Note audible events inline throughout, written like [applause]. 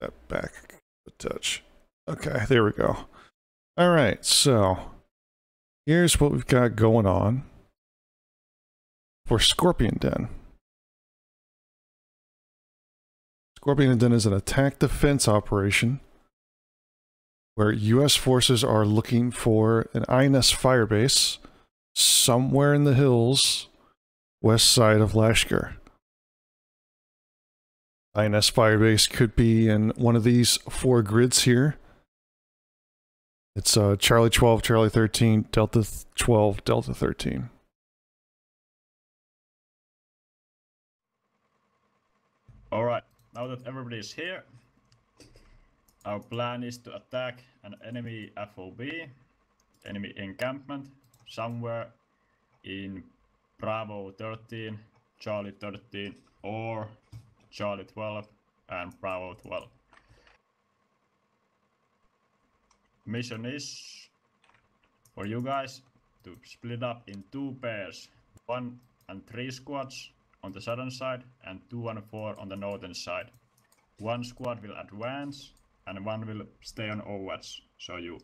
that back a touch. Okay, there we go. All right, so here's what we've got going on for Scorpion Den. Scorpion Den is an attack defense operation where U.S. forces are looking for an INS firebase somewhere in the hills west side of Lashkar. INS Firebase could be in one of these four grids here. It's uh, Charlie 12, Charlie 13, Delta 12, Delta 13. All right, now that everybody is here, our plan is to attack an enemy FOB, enemy encampment, somewhere in Bravo 13, Charlie 13, or Charlie 12 and Bravo 12. Mission is for you guys to split up in two pairs, one and three squads on the southern side and two and four on the northern side. One squad will advance and one will stay on OS, so you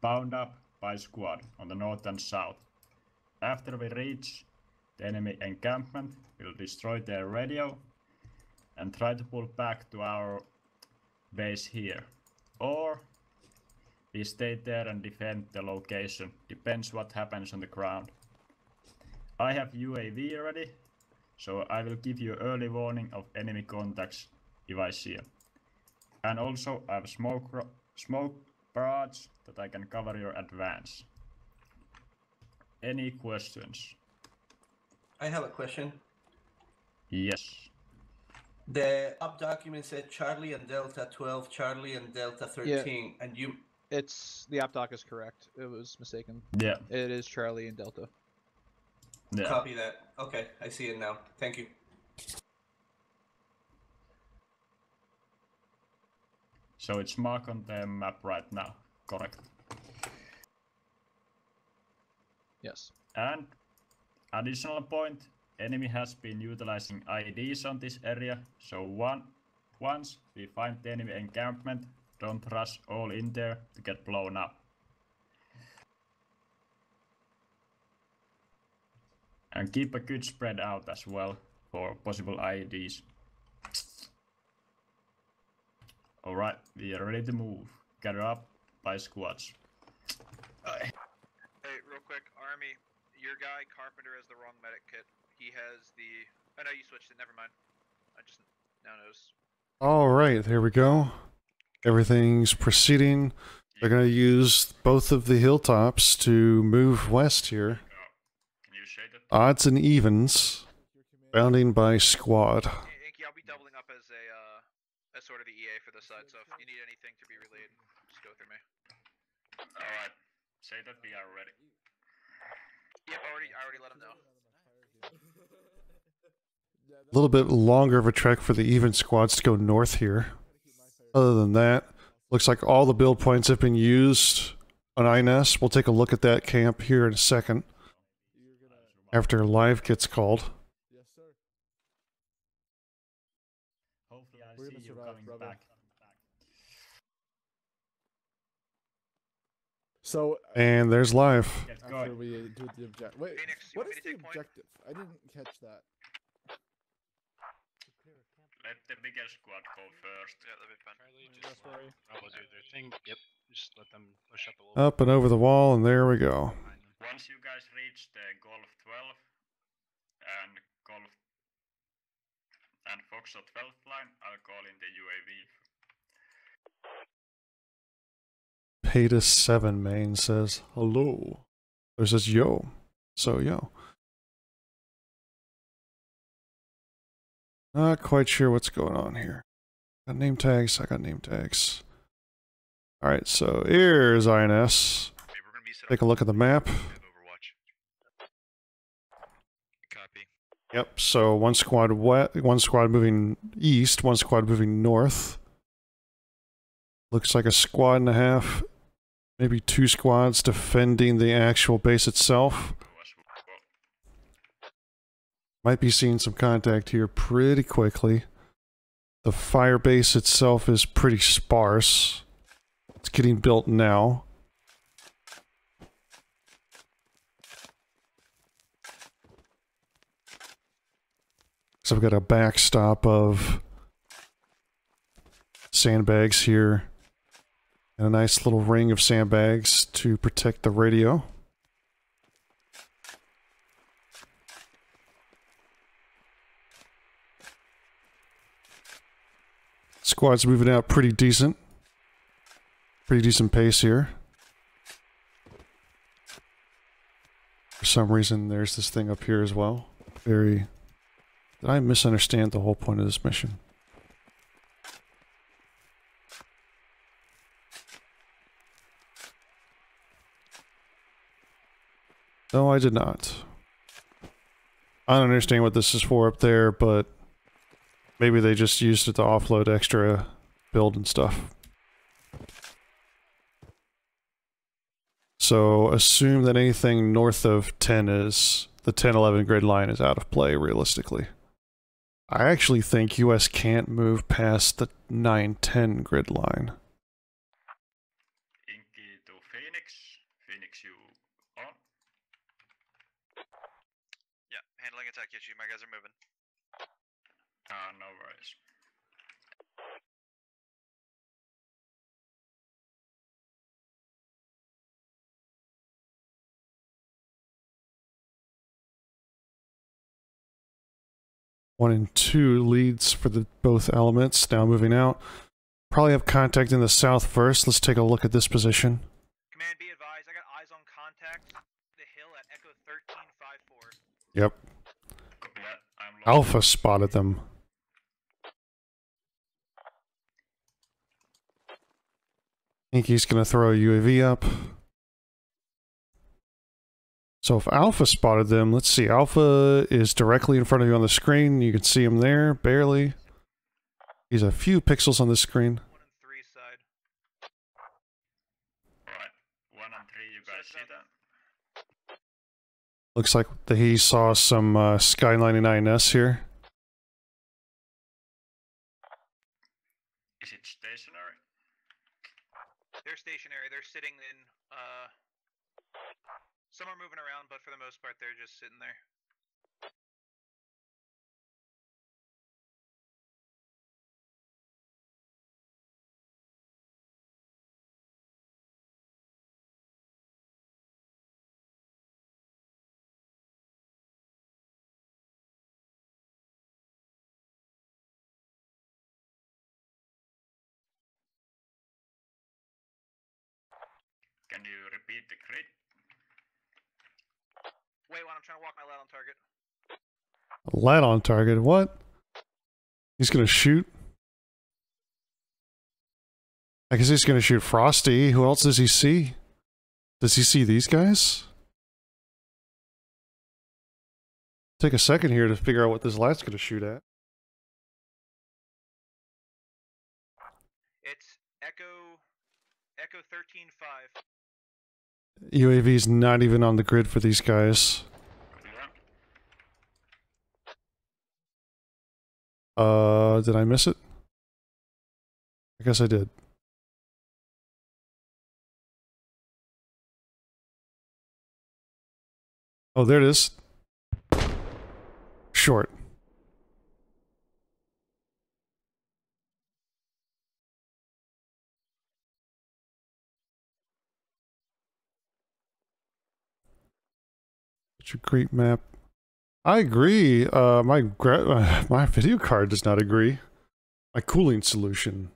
bound up by squad on the north and south. After we reach the enemy encampment, we'll destroy their radio and try to pull back to our base here. Or we stay there and defend the location. Depends what happens on the ground. I have UAV ready, so I will give you early warning of enemy contacts if I see them. And also I have smoke, smoke barrage that I can cover your advance. Any questions? I have a question. Yes. The up document said Charlie and Delta 12, Charlie and Delta 13, and you. It's the app doc is correct. It was mistaken. Yeah. It is Charlie and Delta. Yeah. Copy that. Okay, I see it now. Thank you. So it's marked on the map right now. Correct. Yes. And additional point, enemy has been utilizing IEDs on this area. So one, once we find the enemy encampment, don't rush all in there to get blown up. And keep a good spread out as well for possible IEDs. Alright, we are ready to move. Gather up by squads. Hey, real quick, Army, your guy Carpenter has the wrong medic kit. He has the. Oh no, you switched it. Never mind. I just now noticed. All right, there we go. Everything's proceeding. They're going to use both of the hilltops to move west here. Can you shade it? Odds and evens, bounding by squad. Inky, I'll be doubling up as a uh, as sort of the EA for this side. So if you need anything to be relayed, just go through me. Alright, say that we are ready. Yep, already. I already let him know. A little bit longer of a trek for the even squads to go north here. Other than that, looks like all the build points have been used on INS. We'll take a look at that camp here in a second after live gets called. Hopefully I We're see you coming brother. back. So And there's live. Get after we do the objective, wait, Phoenix, you what want is me the to take point? objective? I didn't catch that. Let the bigger squad go first. Yeah, that'd be fun. Charlie, just let do their thing. [laughs] Yep, just let them push up a little. Up and over the wall, and there we go. behind. Once you guys reach the Golf 12 and Golf and Foxtrot 12 line, I'll call in the UAV. Peta 7 main says hello. Or says yo. So yo. Not quite sure what's going on here. Got name tags. I got name tags. Alright, so here's INS. Okay, we're gonna be Take a look at the map. We have Overwatch. Copy. Yep, so one squad west, one squad moving east, one squad moving north. Looks like a squad and a half, maybe two squads defending the actual base itself. Might be seeing some contact here pretty quickly. The fire base itself is pretty sparse. It's getting built now. So I've got a backstop of sandbags here and a nice little ring of sandbags to protect the radio. Squad's moving out pretty decent. Pretty decent pace here. For some reason, there's this thing up here as well. Very... Did I misunderstand the whole point of this mission? No, I did not. I don't understand what this is for up there, but maybe they just used it to offload extra build and stuff. So assume that anything north of 10 is the 10-11 grid line is out of play realistically. I actually think US can't move past the 9-10 grid line. Inky to Phoenix. Phoenix, you on? Yeah, handling attack issue. My guys are moving. Ah, no worries. One and two leads for the both elements. Now moving out. Probably have contact in the south first. Let's take a look at this position. Command, be advised. I got eyes on contact. The hill at Echo 1354. Yep. Copy that. I'm lost. Alpha spotted them. I think he's going to throw a UAV up. So if Alpha spotted them, let's see. Alpha is directly in front of you on the screen. You can see him there, barely. He's a few pixels on the screen. One and three side. Alright. One and three, you guys see that? Looks like that he saw some uh, Sky 99S here. Is it stationary? They're stationary. They're sitting in. Uh, some are moving around, but for the most part, they're just sitting there. Can you repeat the grid? One. I'm trying to walk my lad on target. Lad on target. What? He's going to shoot? I guess he's going to shoot Frosty. Who else does he see? Does he see these guys? Take a second here to figure out what this lad's going to shoot at. It's Echo. Echo 13.5. UAV's not even on the grid for these guys. Copy that. Uh, did I miss it? I guess I did. Oh, there it is. Short. Such a great map. I agree. Uh, my gra- [sighs] my video card does not agree. My cooling solution.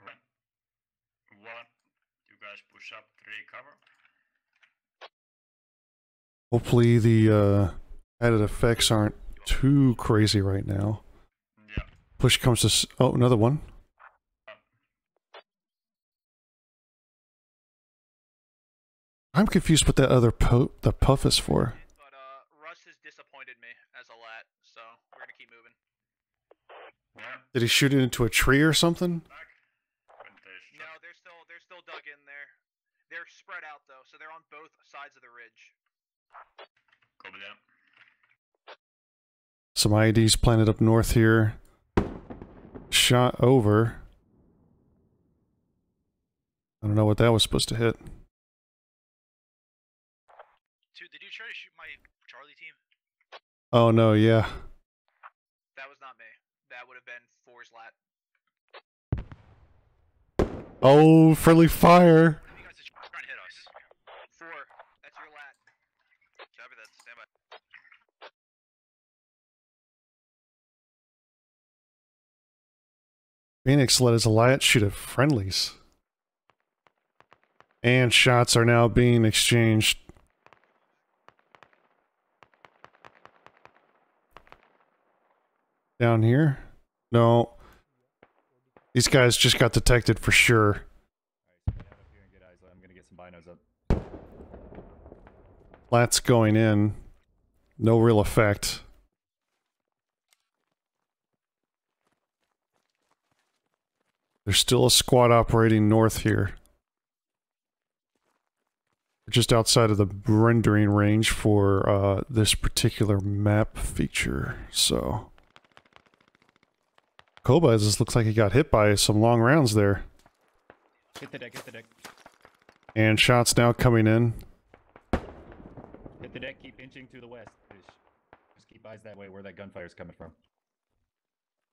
Alright. One. You guys push up three cover. Hopefully the uh, added effects aren't too crazy right now. Yeah. Push comes to s- oh another one. I'm confused what that other po- the puff is for. But uh, Russ has disappointed me as a lat, so we're gonna keep moving. Did he shoot it into a tree or something? Back. When they No, they're still they're still dug in there. They're spread out though, so they're on both sides of the ridge. Copy that. Some IEDs planted up north here. Shot over. I don't know what that was supposed to hit. Dude, did you try to shoot my Charlie team? Oh no, yeah. That was not me. That would have been Four's lat. Oh, friendly fire. You guys are trying to hit us. Four, that's your lat. Copy that. Stand by. Phoenix let his alliance shoot at friendlies. And shots are now being exchanged. Down here? No. These guys just got detected for sure. Lat's going in. No real effect. There's still a squad operating north here. Just outside of the rendering range for uh, this particular map feature, so. Koba just looks like he got hit by some long rounds there. Hit the deck, hit the deck. And shots now coming in. Hit the deck, keep inching to the west. Just, just keep eyes that way where that gunfire's coming from.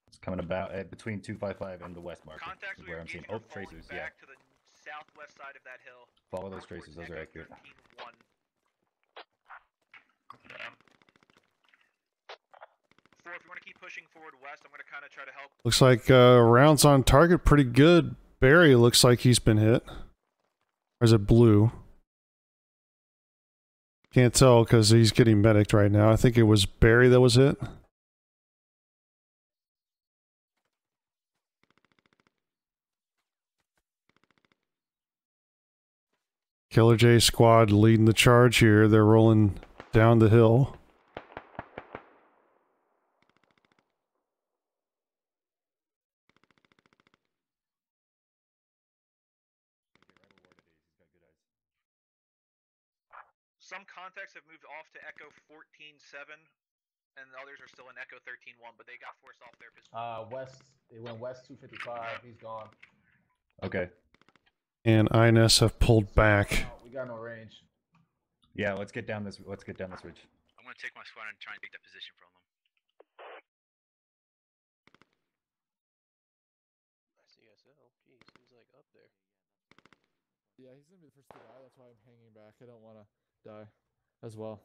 It's coming about uh, between 255 and the west market. Contacts is where I'm seeing. Oh, are falling tracers, yeah. to the southwest side of that hill. Follow those tracers, those are accurate. 13-1. Four, if you want to keep pushing forward west, I'm going to kind of try to help. Looks like uh, rounds on target pretty good. Barry looks like he's been hit. Or is it blue? Can't tell because he's getting medicked right now. I think it was Barry that was hit. Killer J squad leading the charge here. They're rolling down the hill. Some contacts have moved off to Echo 14-7, and others are still in Echo 13-1, but they got forced off their position. Uh, west. It went west 255. He's gone. Okay. And INS have pulled back. No, we got no range. Yeah, let's get down this. Let's get down this ridge. I'm gonna take my squad and try and take that position from them. CSL, jeez, he's like up there. Yeah, he's gonna be the first to die. That's why I'm hanging back. I don't want to die as well.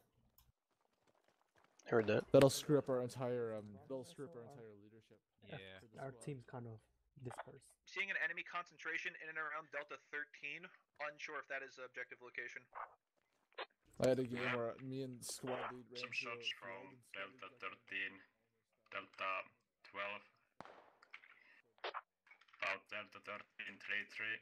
Heard that. That'll screw up our entire um. That'll screw up our entire leadership. Yeah. for Our squad. team's kind of dispersed. Seeing an enemy concentration in and around Delta 13. Unsure if that is the objective location. I had a game where me and squad lead ran Some through a shots from and squad lead Delta 13, Delta 12. About Delta 13, 3 3.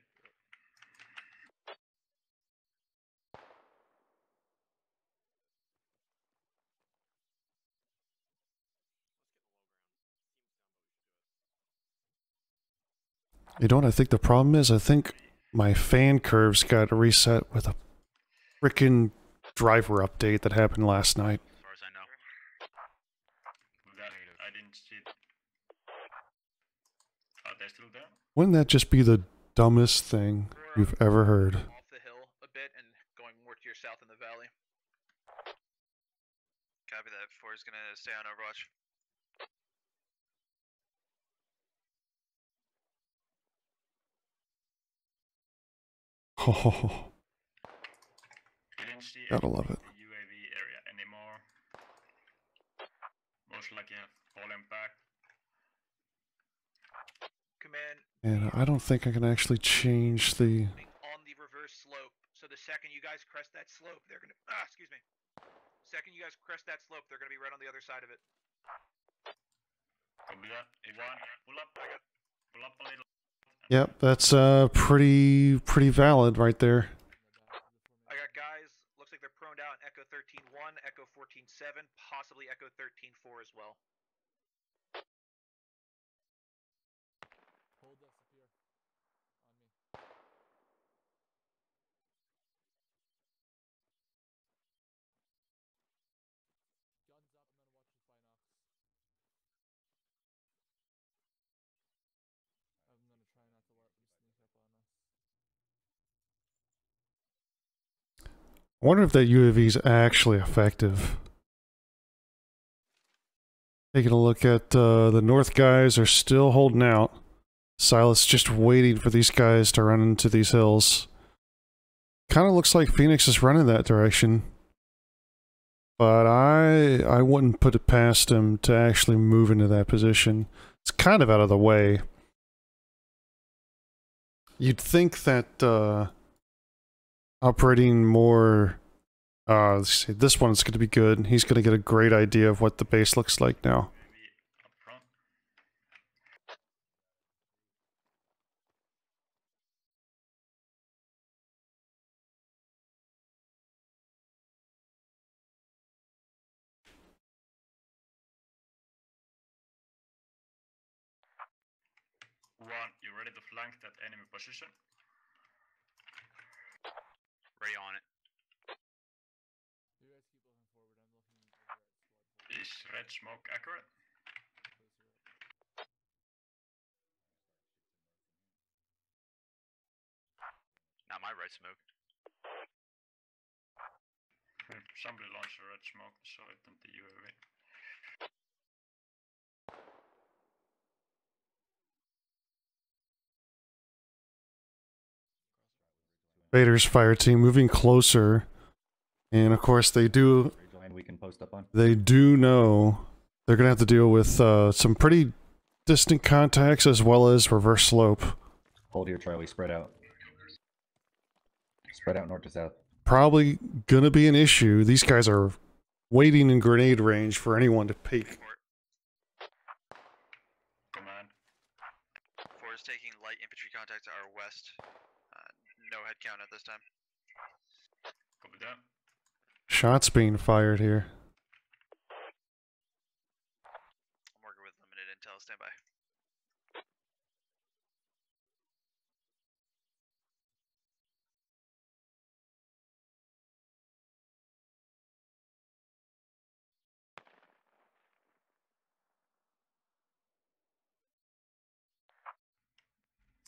You know what I think the problem is? I think my fan curves got reset with a freaking driver update that happened last night. As far as I know. That, I didn't see it. Are they still there? Wouldn't that just be the dumbest thing you've ever heard? Off the hill a bit and going more to your south in the valley. Copy that. Four is gonna stay on Overwatch. Oh, [laughs] Gotta love it. And I don't think I can actually change the. on the reverse slope. So the second you guys crest that slope, they're gonna ah, excuse me. Second you guys crest that slope, they're gonna be right on the other side of it. Pull up, pull up a little. Yep, that's uh pretty pretty valid right there. I got guys, looks like they're proned out Echo 13-1, Echo 14-7, possibly Echo 13-4 as well. I wonder if that UAV is actually effective. Taking a look at uh, the north guys are still holding out. Silas just waiting for these guys to run into these hills. Kind of looks like Phoenix is running that direction. But I I wouldn't put it past him to actually move into that position. It's kind of out of the way. You'd think that uh, operating more uh let's see, this one's going to be good. He's going to get a great idea of what the base looks like now. One, you ready to flank that enemy position? Ready on it. You guys keep looking forward. I'm looking over at squad. Is red smoke accurate? Not my red smoke. Somebody launched a red smoke, saw it on the UAV. Vader's fire team moving closer. And of course they do we can post up on. they do know they're going to have to deal with uh, some pretty distant contacts as well as reverse slope. Hold here, Charlie. Spread out. Spread out north to south. Probably going to be an issue. These guys are waiting in grenade range for anyone to peek. Command. Four is taking light infantry contact to our west. No head count at this time. Copy that. Shots being fired here. I'm working with limited intel. Stand by.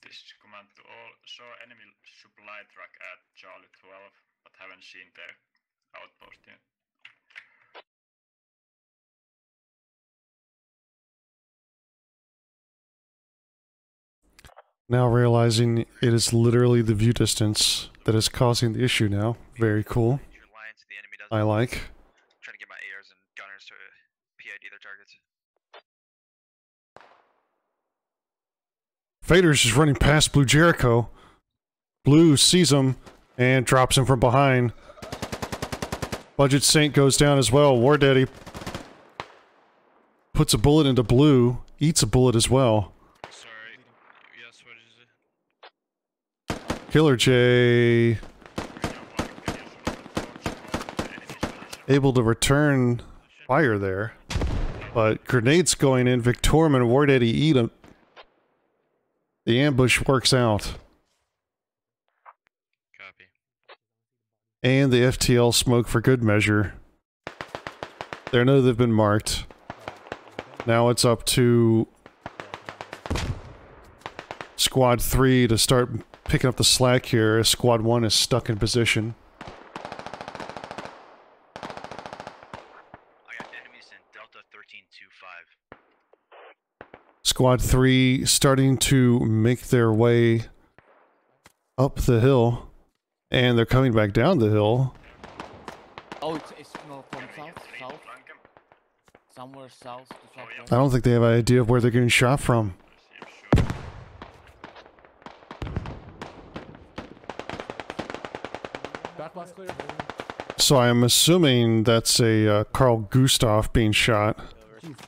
This command to all. Saw enemy supply truck at Charlie 12, but haven't seen their outpost yet. Now realizing it is literally the view distance that is causing the issue now. Very cool. You're lying to the enemy doesn't. I like. Trying to get my ARs and gunners to PID their targets. Vader's just running past Blue Jericho. Blue sees him and drops him from behind. Budget Saint goes down as well. War Daddy puts a bullet into Blue, eats a bullet as well. Sorry. Yes, what is it? Killer J able to return fire there. But grenades going in, Victorm and War Daddy eat 'em. The ambush works out. Copy. And the FTL smoke for good measure. They know they've been marked. Now it's up to Squad 3 to start picking up the slack here Squad 1 is stuck in position. I got enemies in Delta 1325. Squad 3 starting to make their way up the hill. And they're coming back down the hill. Oh, it's, it's no, from south, south, somewhere south to southwest. I don't think they have an idea of where they're getting shot from. See him shoot. Back blast clear. So I'm assuming that's a uh, Carl Gustav being shot. Enemies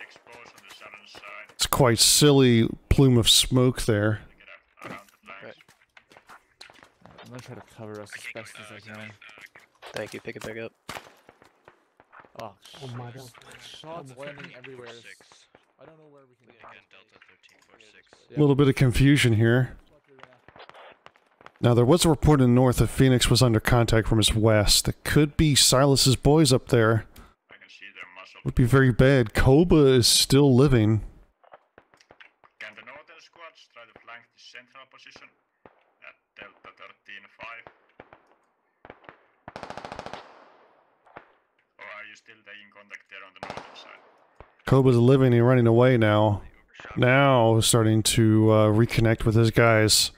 exposed on the southern side. It's quite silly plume of smoke there. Get up around the flanks. I'm gonna try to cover us as best as I can. Thank you. Pick it back up. Oh, Oh my God. Shots landing everywhere. I don't know where we can go. Again, Delta 1346. A little bit of confusion here. Now, there was a report in the north that Phoenix was under contact from his west. That could be Silas's boys up there. I can see their muscle. Would be very bad. Koba is still living. Can the northern squads try to flank the central position at Delta 13-5? you still taking contact there on the northern side? Koba's living and running away now. Now starting to uh, reconnect with his guys.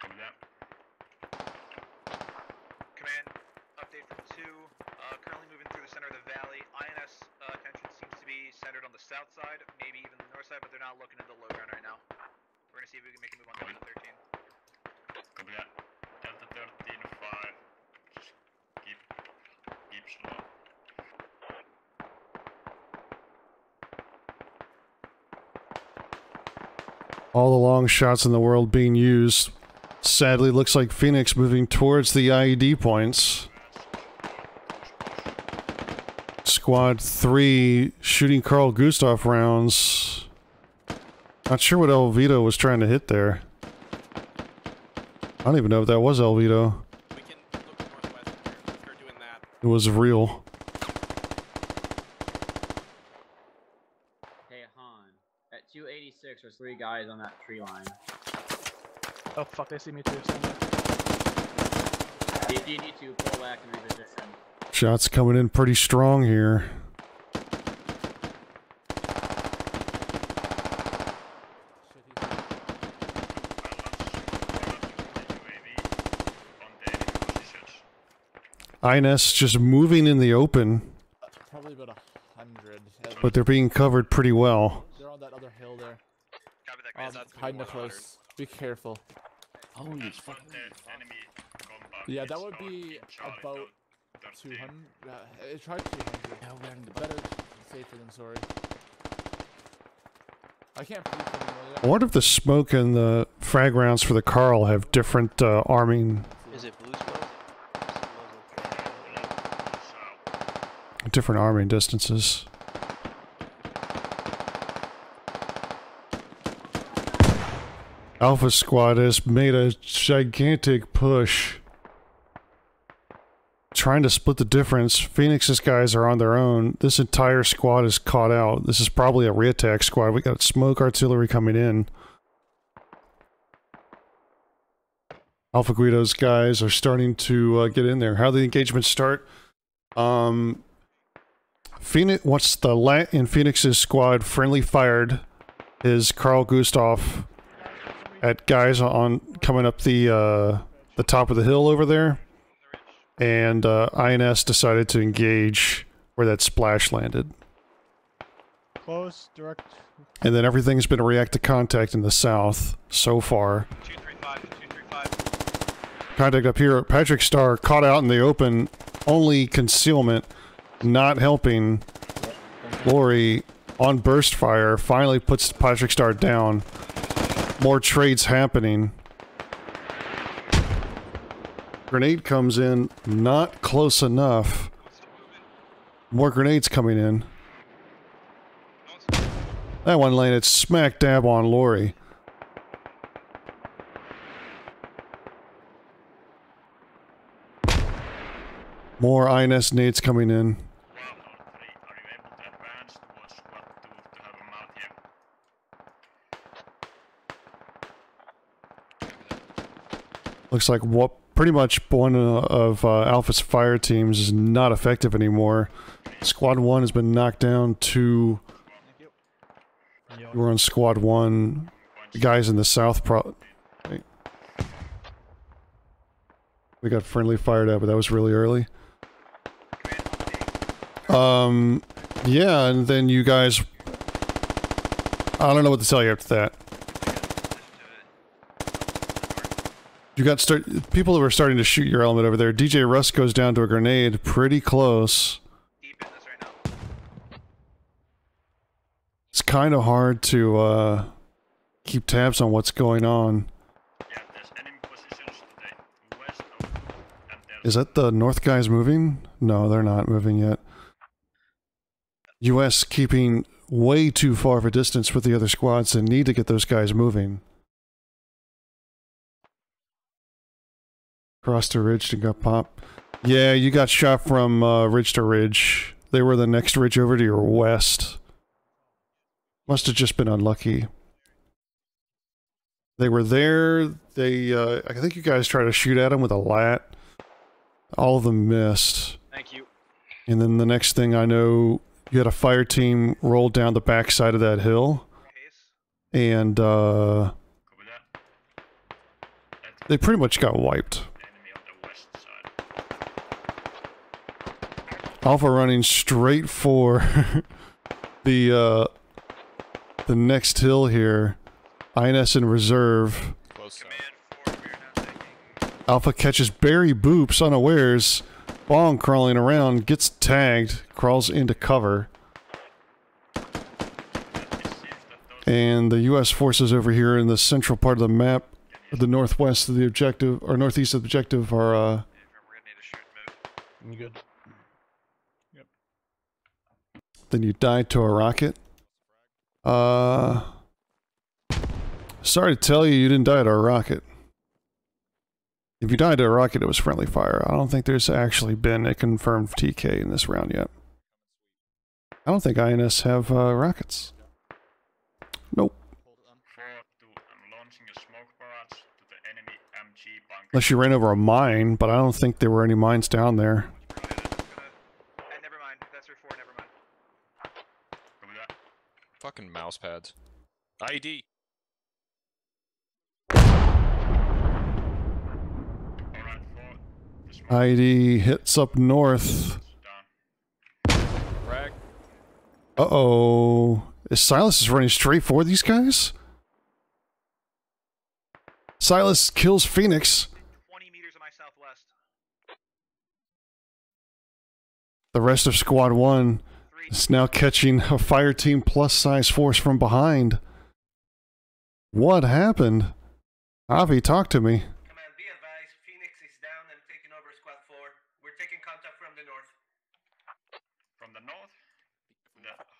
Copy that. Command, update from 2. Uh, currently moving through the center of the valley. INS uh, attention seems to be centered on the south side, maybe even the north side, but they're not looking into the low ground right now. We're gonna see if we can make a move on Delta 13. Copy that. Delta 13, 5. Just keep, keep slow. All the long shots in the world being used. Sadly, looks like Phoenix moving towards the IED points. Squad 3 shooting Carl Gustav rounds. Not sure what Elvito was trying to hit there. I don't even know if that was Elvito. It was real. Hey Han, at 286 there's three guys on that tree line. Oh fuck, they see me too. somewhere. If you need to, pull back and reposition. Shots coming in pretty strong here. INS just moving in the open, Probably about a hundred. but they're being covered pretty well. They're on that other hill there. Copy that, in the That's close. Be careful. Holy fucking enemy. Yeah, that would be about 200. Uh, I tried 200. Yeah, we're in the Better safer than sorry. I can't prove I really. wonder if the smoke and the frag rounds for the Carl have different uh, arming, Is it blue smoke? different arming distances. Alpha Squad has made a gigantic push. Trying to split the difference. Phoenix's guys are on their own. This entire squad is caught out. This is probably a reattack squad. We got smoke artillery coming in. Alpha Guido's guys are starting to uh, get in there. How the engagement start? Um, Phoenix, what's the la in Phoenix's squad? Friendly fired is Carl Gustav at guys on coming up the uh, the top of the hill over there, and uh, INS decided to engage where that splash landed. Close, direct. And then everything's been a react to contact in the south so far. 235 to 235. Contact up here. Patrick Star caught out in the open, only concealment, not helping. Lori on burst fire finally puts Patrick Star down. More trades happening. Grenade comes in, not close enough. More grenades coming in. That one landed smack dab on Lori. More INS nades coming in. Looks like what pretty much one of uh, Alpha's fire teams is not effective anymore. Squad one has been knocked down to. We're on squad one. The guys in the south pro. We got friendly fired up, but that was really early. Um, yeah, and then you guys. I don't know what to tell you after that. You got start people who were starting to shoot your element over there. DJ Russ goes down to a grenade pretty close. It's kind of hard to uh, keep tabs on what's going on. Is that the north guys moving? No, they're not moving yet. US keeping way too far of a distance with the other squads and need to get those guys moving. Crossed to ridge and got popped. Yeah, you got shot from uh, ridge to ridge. They were the next ridge over to your west. Must have just been unlucky. They were there. They, uh, I think you guys tried to shoot at them with a lat. All of them missed. Thank you. And then the next thing I know, you had a fire team roll down the backside of that hill. And uh, they pretty much got wiped. Alpha running straight for [laughs] the uh, the next hill here. INS in reserve. Alpha catches Barry Boops unawares. Bong crawling around, gets tagged, crawls into cover. And the U.S. forces over here in the central part of the map, the northwest of the objective, or northeast of the objective, are uh, You good? Then you died to a rocket. Uh, sorry to tell you, you didn't die to a rocket. If you died to a rocket, it was friendly fire. I don't think there's actually been a confirmed TK in this round yet. I don't think INS have uh, rockets. Nope. Unless you ran over a mine, but I don't think there were any mines down there. Fucking mouse pads. ID. ID hits up north. Uh-oh. Is Silas is running straight for these guys? Silas kills Phoenix. The rest of Squad 1 is now catching a fire team plus size force from behind. What happened? Avi, talk to me. Command, be advised. Phoenix is down and taking over squad 4. We're taking contact From the north? From The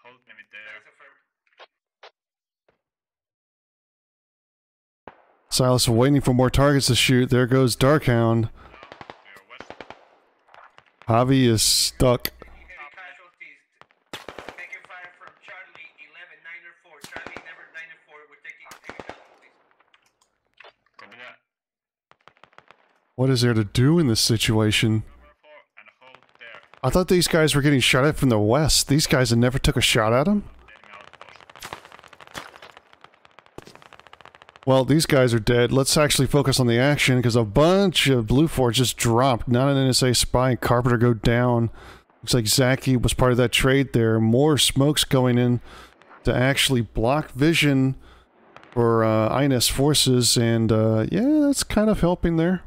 hold me there. Silas waiting for more targets to shoot. There goes Darkhound. Javi is stuck. What is there to do in this situation? I thought these guys were getting shot at from the west. These guys had never took a shot at him? Well, these guys are dead. Let's actually focus on the action because a bunch of Blue Force just dropped. Not an NSA spy. and Carpenter go down. Looks like Zaki was part of that trade there. More smokes going in to actually block vision for uh, INS forces. And uh, yeah, that's kind of helping there.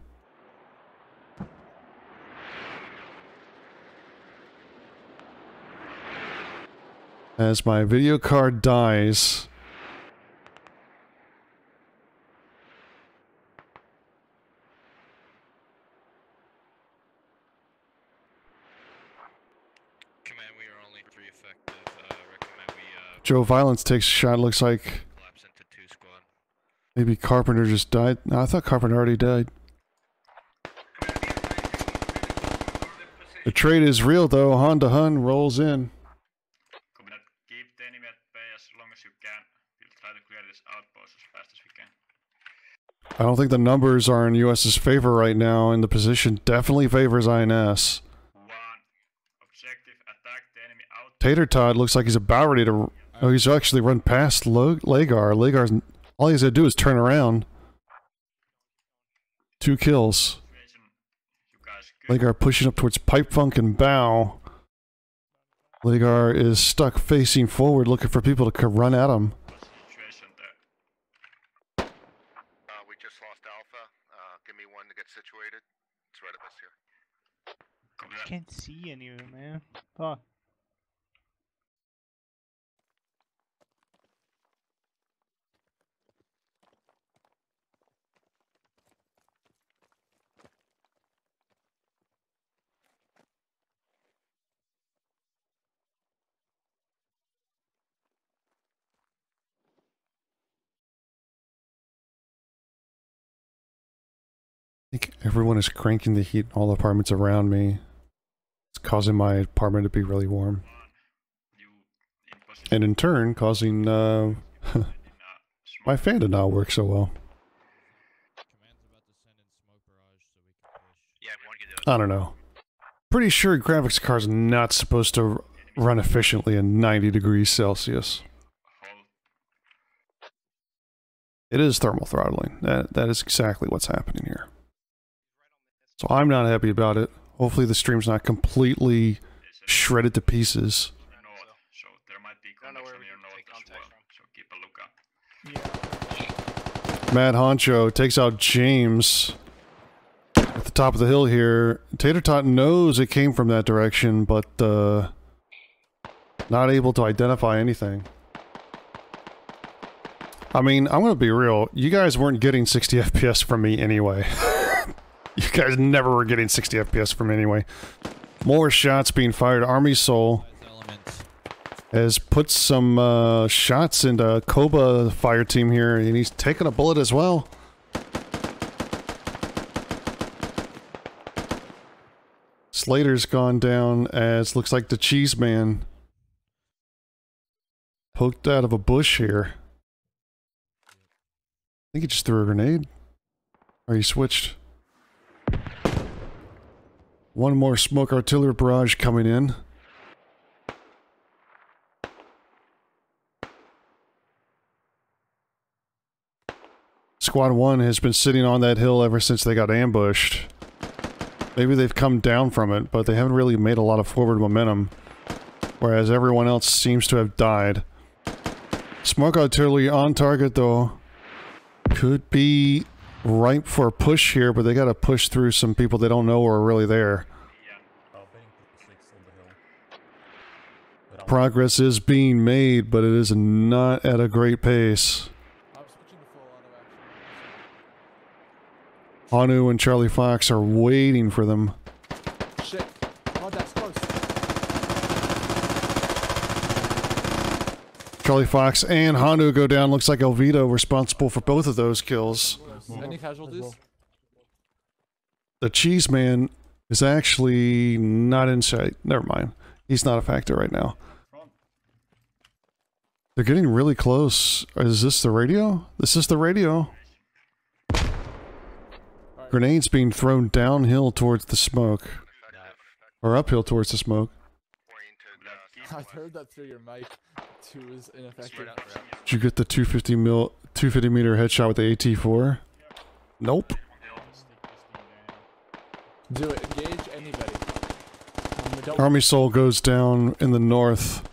As my video card dies. Command, we are only three effective. Uh, uh, Joe Violence takes a shot. Looks like into two squad. maybe Carpenter just died. No, I thought Carpenter already died. The trade is real though. Honda Hun rolls in. Commandant, keep the enemy at bay as long as you can. We'll try to clear this outpost as fast as we can. I don't think the numbers are in US's favor right now, and the position definitely favors INS. Tater Todd looks like he's about ready to. Oh, he's actually run past Lagar. Lagar's all he's gonna do is turn around. Two kills. Lagar pushing up towards Pipe Funk and Bow. Lagar is stuck facing forward, looking for people to run at him. Uh, we just lost Alpha. Uh, give me one to get situated. It's right of us here. Can't see any of them, man. Fuck. I think everyone is cranking the heat in all apartments around me. Causing my apartment to be really warm. And in turn, causing uh, [laughs] my fan to not work so well. I don't know. Pretty sure graphics card's not supposed to run efficiently in 90 degrees Celsius. It is thermal throttling. That that is exactly what's happening here. So I'm not happy about it. Hopefully the stream's not completely shredded to pieces. So there might be keep a. Mad Honcho takes out James at the top of the hill here. Tater Tot knows it came from that direction, but uh, not able to identify anything. I mean, I'm going to be real. You guys weren't getting 60 FPS from me anyway. [laughs] [laughs] you guys never were getting 60 FPS from anyway. More shots being fired. Army Soul has put some uh, shots into Koba fire team here, and he's taking a bullet as well. Slater's gone down as looks like the cheese man poked out of a bush here. I think he just threw a grenade. Or he switched. One more smoke artillery barrage coming in. Squad 1 has been sitting on that hill ever since they got ambushed. Maybe they've come down from it, but they haven't really made a lot of forward momentum. Whereas everyone else seems to have died. Smoke artillery on target though. Could be ripe for a push here, but they gotta push through some people they don't know are really there. Progress is being made, but it is not at a great pace. Hanu and Charlie Fox are waiting for them. Charlie Fox and Hanu go down. Looks like Elvito responsible for both of those kills. Any casualties? The Cheese Man is actually not in sight. Never mind. He's not a factor right now. They're getting really close. Is this the radio? This is the radio. Grenades being thrown downhill towards the smoke. Or uphill towards the smoke. [laughs] I heard that through your mic. Two is ineffective. Did you get the 250 mil 250 meter headshot with the AT4? Nope. Do it. Engage anybody. Um, Army Soul goes down in the north.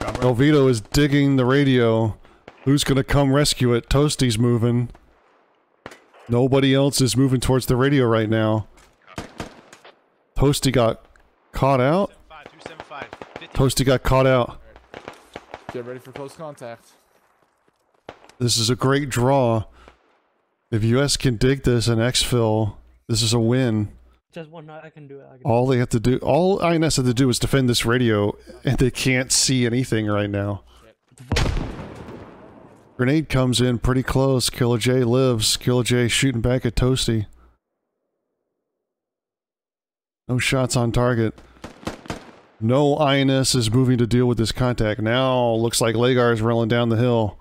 Elvito is digging the radio. Who's gonna come rescue it? Toasty's moving. Nobody else is moving towards the radio right now. Toasty got caught out. Toasty got caught out. Get ready for close contact. This is a great draw. If US can dig this and exfil, this is a win. Just one night, I can do it. Can All they have to do, all INS have to do is defend this radio, and they can't see anything right now. Grenade comes in pretty close. Killer J lives. Killer J shooting back at Toasty. No shots on target. No INS is moving to deal with this contact. Now looks like Lagar is rolling down the hill.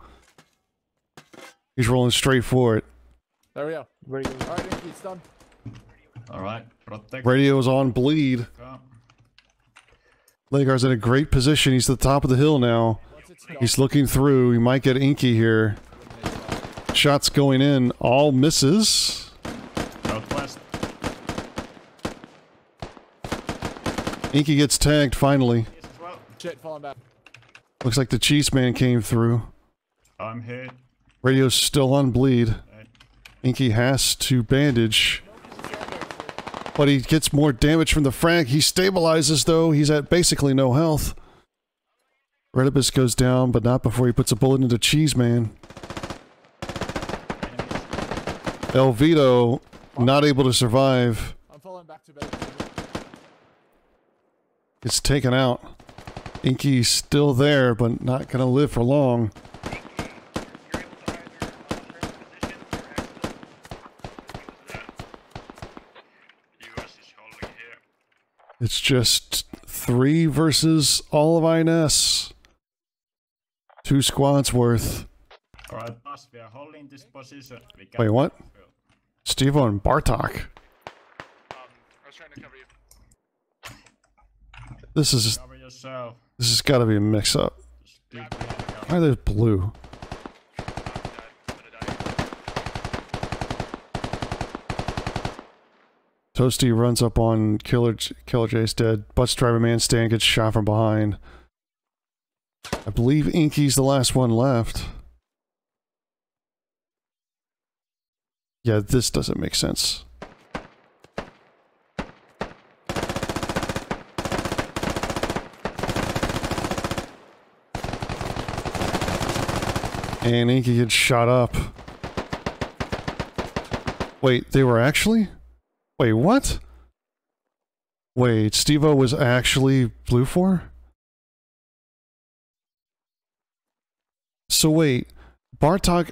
He's rolling straight for it. There we go. Ready. All right, Inky, it's done. Alright, protect. Radio's on bleed. Lagar's in a great position. He's at the top of the hill now. He's looking through. He might get Inky here. Shots going in. All misses. Northwest. Inky gets tagged finally. Shit, falling back. Looks like the Cheese Man came through. I'm hit. Radio's still on bleed. Inky has to bandage. But he gets more damage from the frag. He stabilizes though. He's at basically no health. Redibus goes down, but not before he puts a bullet into Cheese Man. Elvito not able to survive. To. It's taken out. Inky's still there, but not gonna live for long. It's just three versus all of INS. Two squads worth. Alright, boss, we are holding this position. We Wait, what? Steve and Bartok. Um, I was trying to cover you. This is Cover yourself. this has got to be a mix-up. Keep behind the. Why are they blue? Toasty runs up on Killer Killer J's dead. Bus driver man Stan gets shot from behind. I believe Inky's the last one left. Yeah, this doesn't make sense. And Inky gets shot up. Wait, they were actually? Wait, what? Wait, Stevo was actually blue for? So wait, Bartok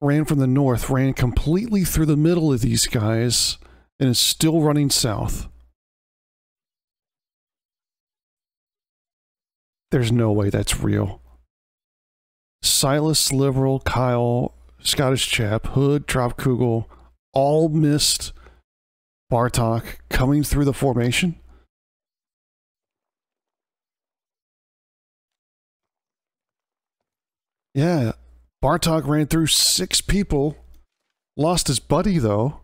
ran from the north, ran completely through the middle of these guys, and is still running south. There's no way that's real. Silas, Liberal, Kyle, Scottish Chap, Hood, Trop Kugel, all missed Bartok coming through the formation? Yeah, Bartok ran through six people, lost his buddy though.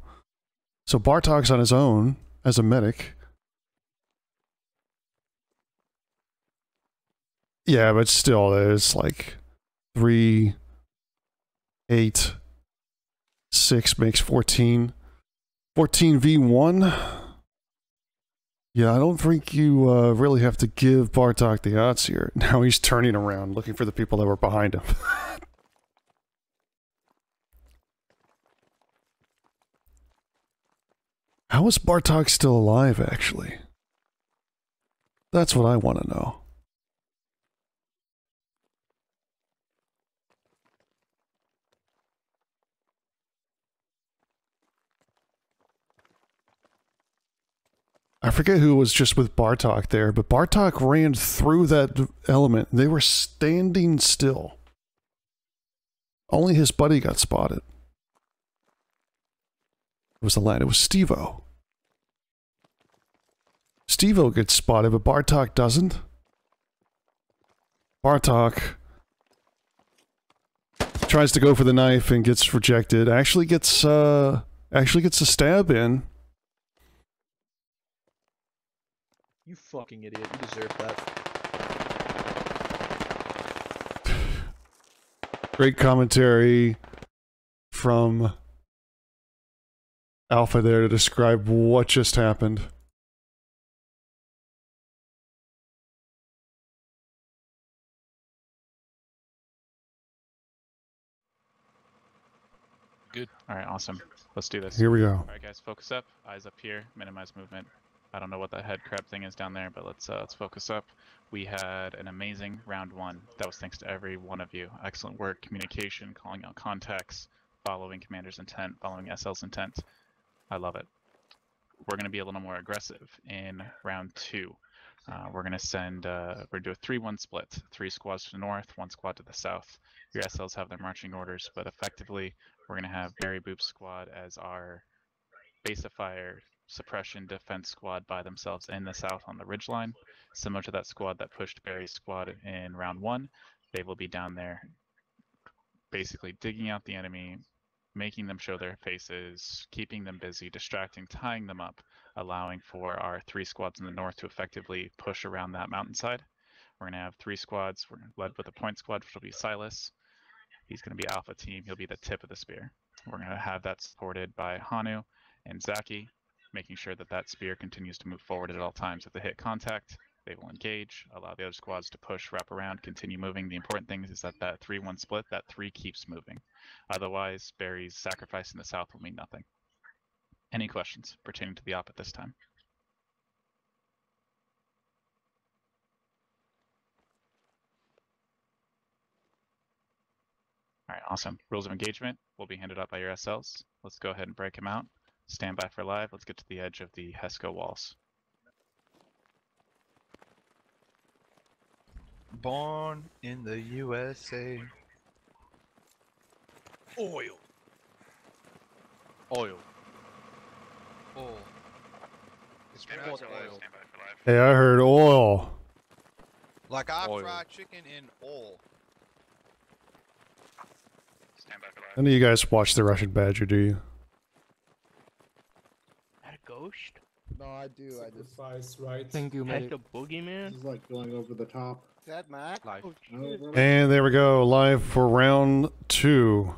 So Bartok's on his own as a medic. Yeah, but still, it's like three, eight, six makes 14. 14 v1. Yeah, I don't think you uh, really have to give Bartok the odds here. [laughs] Now he's turning around, looking for the people that were behind him. [laughs] How is Bartok still alive, actually? That's what I want to know. I forget who was just with Bartok there, but Bartok ran through that element. They were standing still. Only his buddy got spotted. It was the lad. It was Stevo. Stevo gets spotted, but Bartok doesn't. Bartok tries to go for the knife and gets rejected. Actually gets uh actually gets a stab in. You fucking idiot. You deserve that. Great commentary from Alpha there to describe what just happened. Good. All right, awesome. Let's do this. Here we go. All right, guys, focus up. Eyes up here. Minimize movement. I don't know what that head crab thing is down there, but let's uh, let's focus up. We had an amazing round one. That was thanks to every one of you. Excellent work, communication, calling out contacts, following commander's intent, following SL's intent. I love it. We're going to be a little more aggressive in round two. Uh, we're going to send, uh, we're going to do a 3-1 split. Three squads to the north, one squad to the south. Your SLs have their marching orders, but effectively, we're going to have Barry Boop's squad as our base of fire suppression defense squad by themselves in the south on the ridge line. Similar to that squad that pushed Barry's squad in round one, they will be down there basically digging out the enemy, making them show their faces, keeping them busy, distracting, tying them up, allowing for our three squads in the north to effectively push around that mountainside. We're going to have three squads. We're led with a point squad, which will be Silas. He's going to be alpha team. He'll be the tip of the spear. We're going to have that supported by Hanu and Zaki, making sure that that spear continues to move forward at all times. If they hit contact, they will engage, allow the other squads to push, wrap around, continue moving. The important thing is that that 3-1 split, that 3 keeps moving. Otherwise, Barry's sacrifice in the south will mean nothing. Any questions pertaining to the op at this time? All right, awesome. Rules of engagement will be handed out by your SLs. Let's go ahead and break them out. Stand by for live. Let's get to the edge of the HESCO walls. Born in the USA. Oil. Oil. Oil. It's Stand by for live. Stand by for live. Hey, I heard oil. Like I've Oil. fried chicken in oil. Stand by for live. None of you guys watch The Russian Badger, do you? That a ghost? No, I do. I just. Sacrifice, right? Thank you, That's medic. a boogeyman? This is like going over the top. That Mac? Life. Oh, shit. And there we go, live for round two.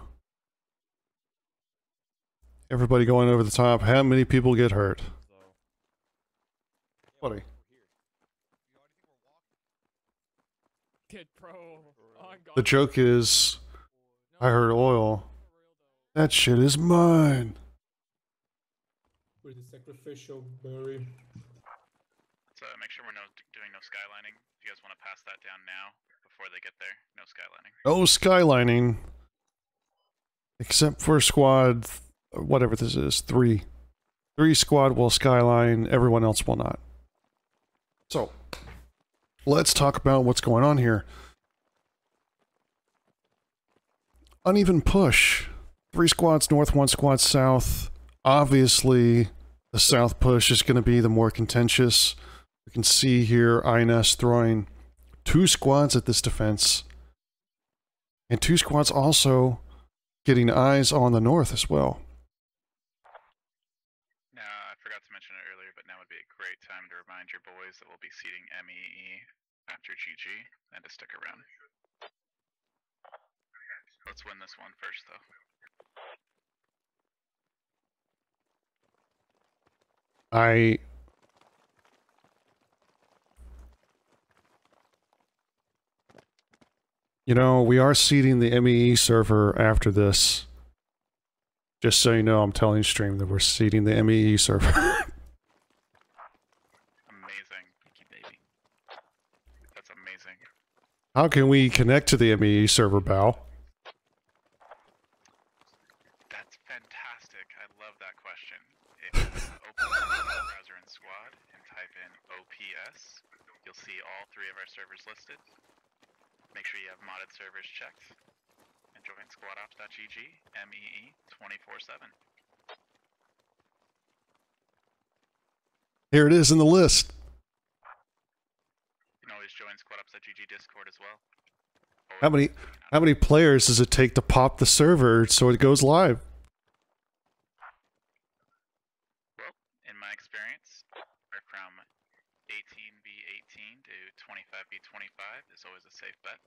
Everybody going over the top. How many people get hurt? Buddy. Kid Pro. Oh, the joke is, I heard oil. That shit is mine. With sacrificial Barry. So make sure we're no, doing no skylining. If you guys want to pass that down now before they get there, no skylining. No skylining. Except for squad, whatever this is, three. Three squad will skyline, everyone else will not. So, let's talk about what's going on here. Uneven push. Three squads north, one squad south. Obviously, the south push is going to be the more contentious. We can see here INS throwing two squads at this defense. And two squads also getting eyes on the north as well. No, I forgot to mention it earlier, but now would be a great time to remind your boys that we'll be seeding MEE after GG and to stick around. Let's win this one first, though. I You know, we are seeding the MEE server after this. Just so you know, I'm telling stream that we're seeding the MEE server. [laughs] Amazing. baby. That's amazing. How can we connect to the MEE server, Bao? That's fantastic. I love that question. If you open up the browser in Squad and type in OPS, you'll see all three of our servers listed. Make sure you have modded servers checked. And join squadops.gg, MEE 24 7. Here it is in the list. You can always join squadops.gg Discord as well. How many how many players does it take to pop the server so it goes live? Well, in my experience, from 18v18 to 25v25 is always a safe bet.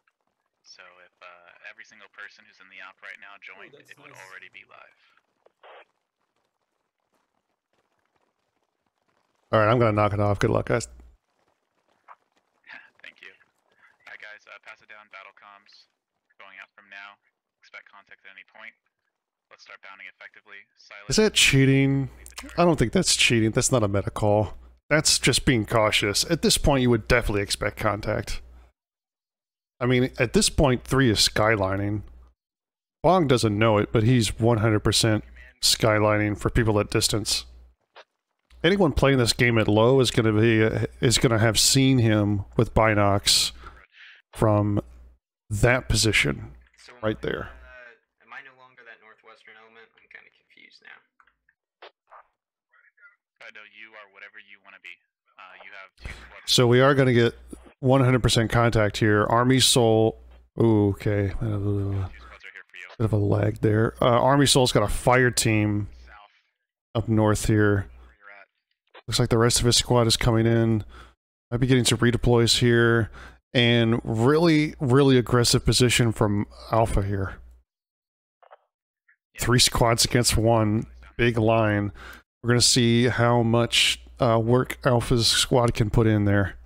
So if uh, every single person who's in the op right now joined, that's it would already be live. All right, I'm gonna knock it off. Good luck, guys. [laughs] Thank you. Alright guys, uh, pass it down, battle comms. Going out from now. Expect contact at any point. Let's start bounding effectively. Silent. Is that cheating? I don't think that's cheating. That's not a meta call. That's just being cautious. At this point, you would definitely expect contact. I mean, at this point, three is skylining. Bong doesn't know it, but he's 100% skylining for people at distance. Anyone playing this game at low is going to be is going to have seen him with binocs from that position right there. Am I no longer that northwestern element? I'm kind of confused now. I know you are whatever you want to be. Uh, you have. So we are going to get 100% contact here. Army Soul. Ooh, okay. Bit of a, bit of a lag there. Uh, Army Soul's got a fire team up north here. Looks like the rest of his squad is coming in. Might be getting some redeploys here. And really, really aggressive position from Alpha here. Three squads against one. Big line. We're going to see how much uh, work Alpha's squad can put in there.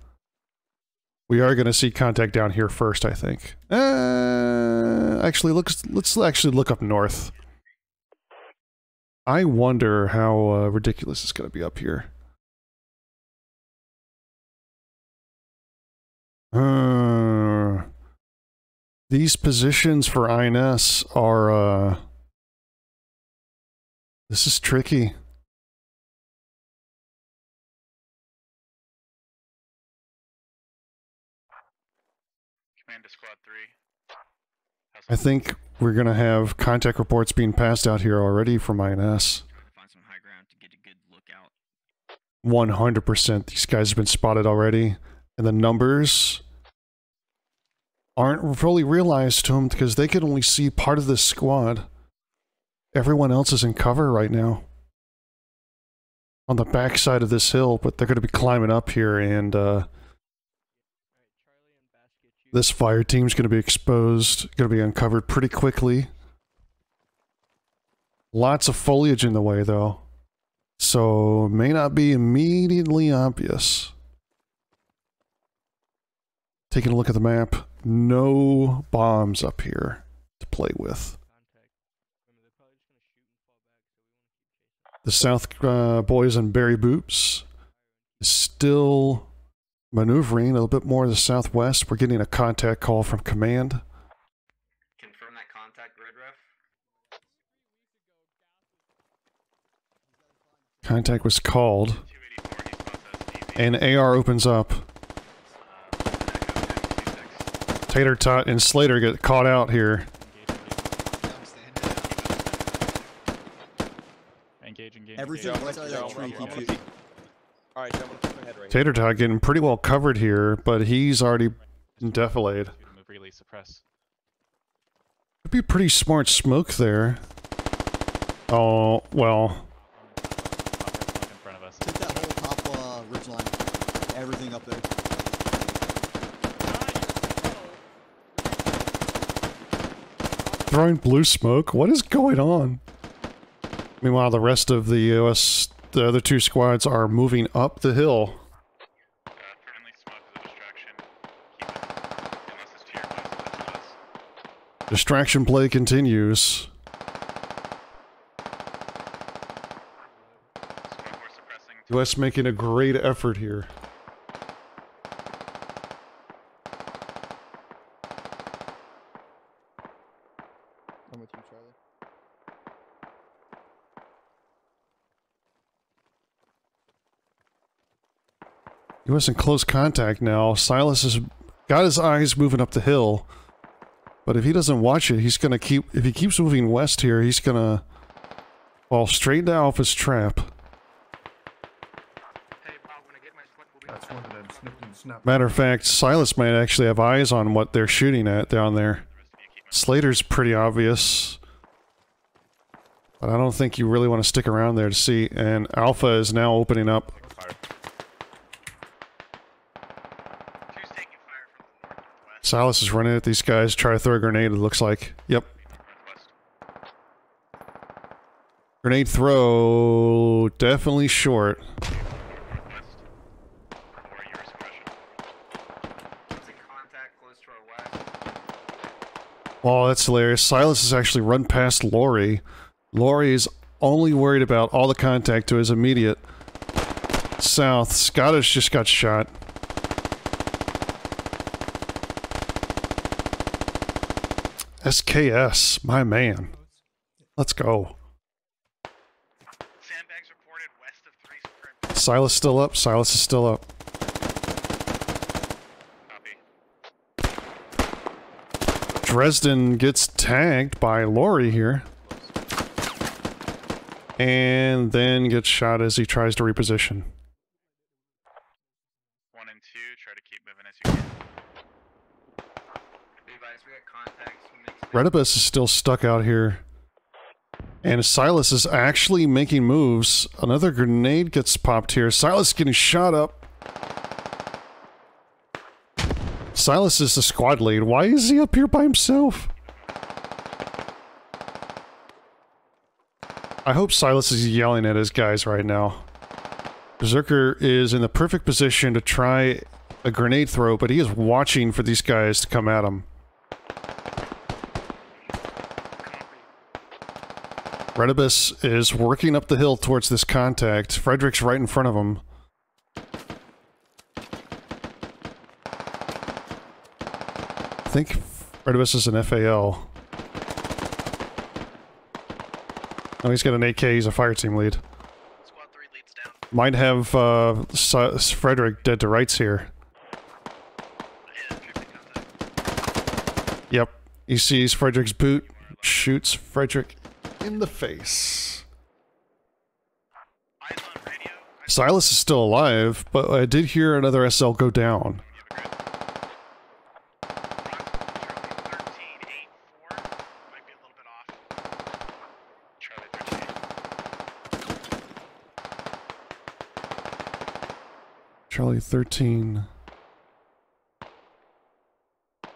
We are going to see contact down here first, I think. Uh, actually, let's let's actually look up north. I wonder how uh, ridiculous it's going to be up here. Uh, these positions for INS are. Uh, this is tricky. Command to squad three. I think we're going to have contact reports being passed out here already from INS. Find some high ground to get a good lookout. 100% these guys have been spotted already. And the numbers aren't fully realized to them because they can only see part of this squad. Everyone else is in cover right now. On the backside of this hill, but they're going to be climbing up here and uh, this fire team's going to be exposed, going to be uncovered pretty quickly. Lots of foliage in the way though, so may not be immediately obvious. Taking a look at the map, no bombs up here to play with. The South uh, Boys and Barry Boops is still maneuvering a little bit more to the southwest. We're getting a contact call from command. Confirm that contact, Red Ref. Contact was called. And AR opens up. Uh, Tater Tot and Slater get caught out here. Engage, engage. Everything engage. west of that tree, keep it. Alright, gentlemen, keep my right Tater Tot getting pretty well covered here, but he's already defilade. Move, release, suppress. Could be pretty smart smoke there. Oh, well. In front of us. Take that whole top uh, ridge line. Everything up there. Throwing blue smoke? What is going on? Meanwhile, the rest of the US, the other two squads are moving up the hill. Distraction play continues. US making a great effort here. US in close contact now. Silas has got his eyes moving up the hill. But if he doesn't watch it, he's gonna keep if he keeps moving west here, he's gonna fall straight into Alpha's trap. That's one of them snip and snap. Matter of fact, Silas might actually have eyes on what they're shooting at down there. Slater's pretty obvious. But I don't think you really want to stick around there to see. And Alpha is now opening up. Silas is running at these guys, try to throw a grenade, it looks like. Yep. Grenade throw, definitely short. Oh, that's hilarious. Silas has actually run past Lori. Lori is only worried about all the contact to his immediate south. Scottish just got shot. SKS, my man. Let's go. Silas still up. Silas is still up. Dresden gets tagged by Lori here. And then gets shot as he tries to reposition. One and two, try to keep moving as you can. Levi's, we got contacts. Mixed Redibus is still stuck out here. And Silas is actually making moves. Another grenade gets popped here. Silas is getting shot up. Silas is the squad lead. Why is he up here by himself? I hope Silas is yelling at his guys right now. Berserker is in the perfect position to try a grenade throw, but he is watching for these guys to come at him. Redibus is working up the hill towards this contact. Frederick's right in front of him. I think Redibus is an FAL. Oh, he's got an AK. He's a fire team lead. Might have uh, S- Frederick dead to rights here. Yep. He sees Frederick's boot, shoots Frederick in the face. Silas is still alive, but I did hear another SL go down. Charlie 13.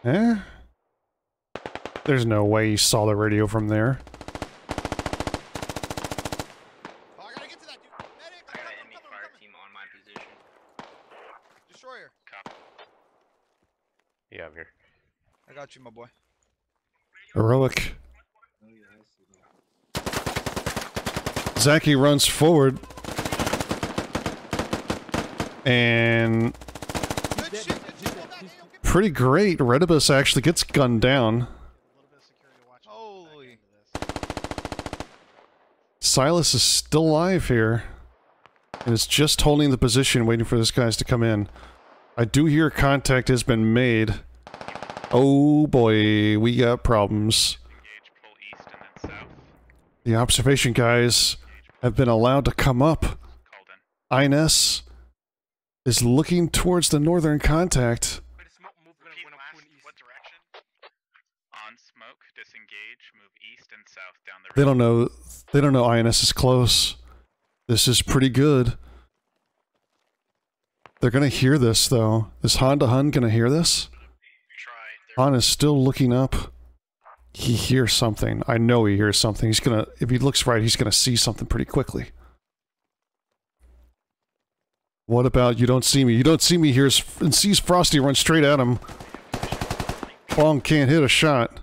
Eh? There's no way you saw the radio from there. I got an enemy fire team on my position. Destroyer. Yeah, I'm here. I got you, my boy. Heroic. Zaki runs forward. And pretty great. Redibus actually gets gunned down. Silas is still alive here. And is just holding the position, waiting for this guys to come in. I do hear contact has been made. Oh boy, we got problems. The observation guys have been allowed to come up. INS is looking towards the northern contact. On smoke, disengage, move east and south down the They don't know. They don't know INS is close. This is pretty good. They're gonna hear this though. Is Honda Hun gonna hear this? Han is still looking up. He hears something. I know he hears something. He's gonna. If he looks right, he's gonna see something pretty quickly. What about you don't see me? You don't see me here and sees Frosty run straight at him. Bong can't hit a shot.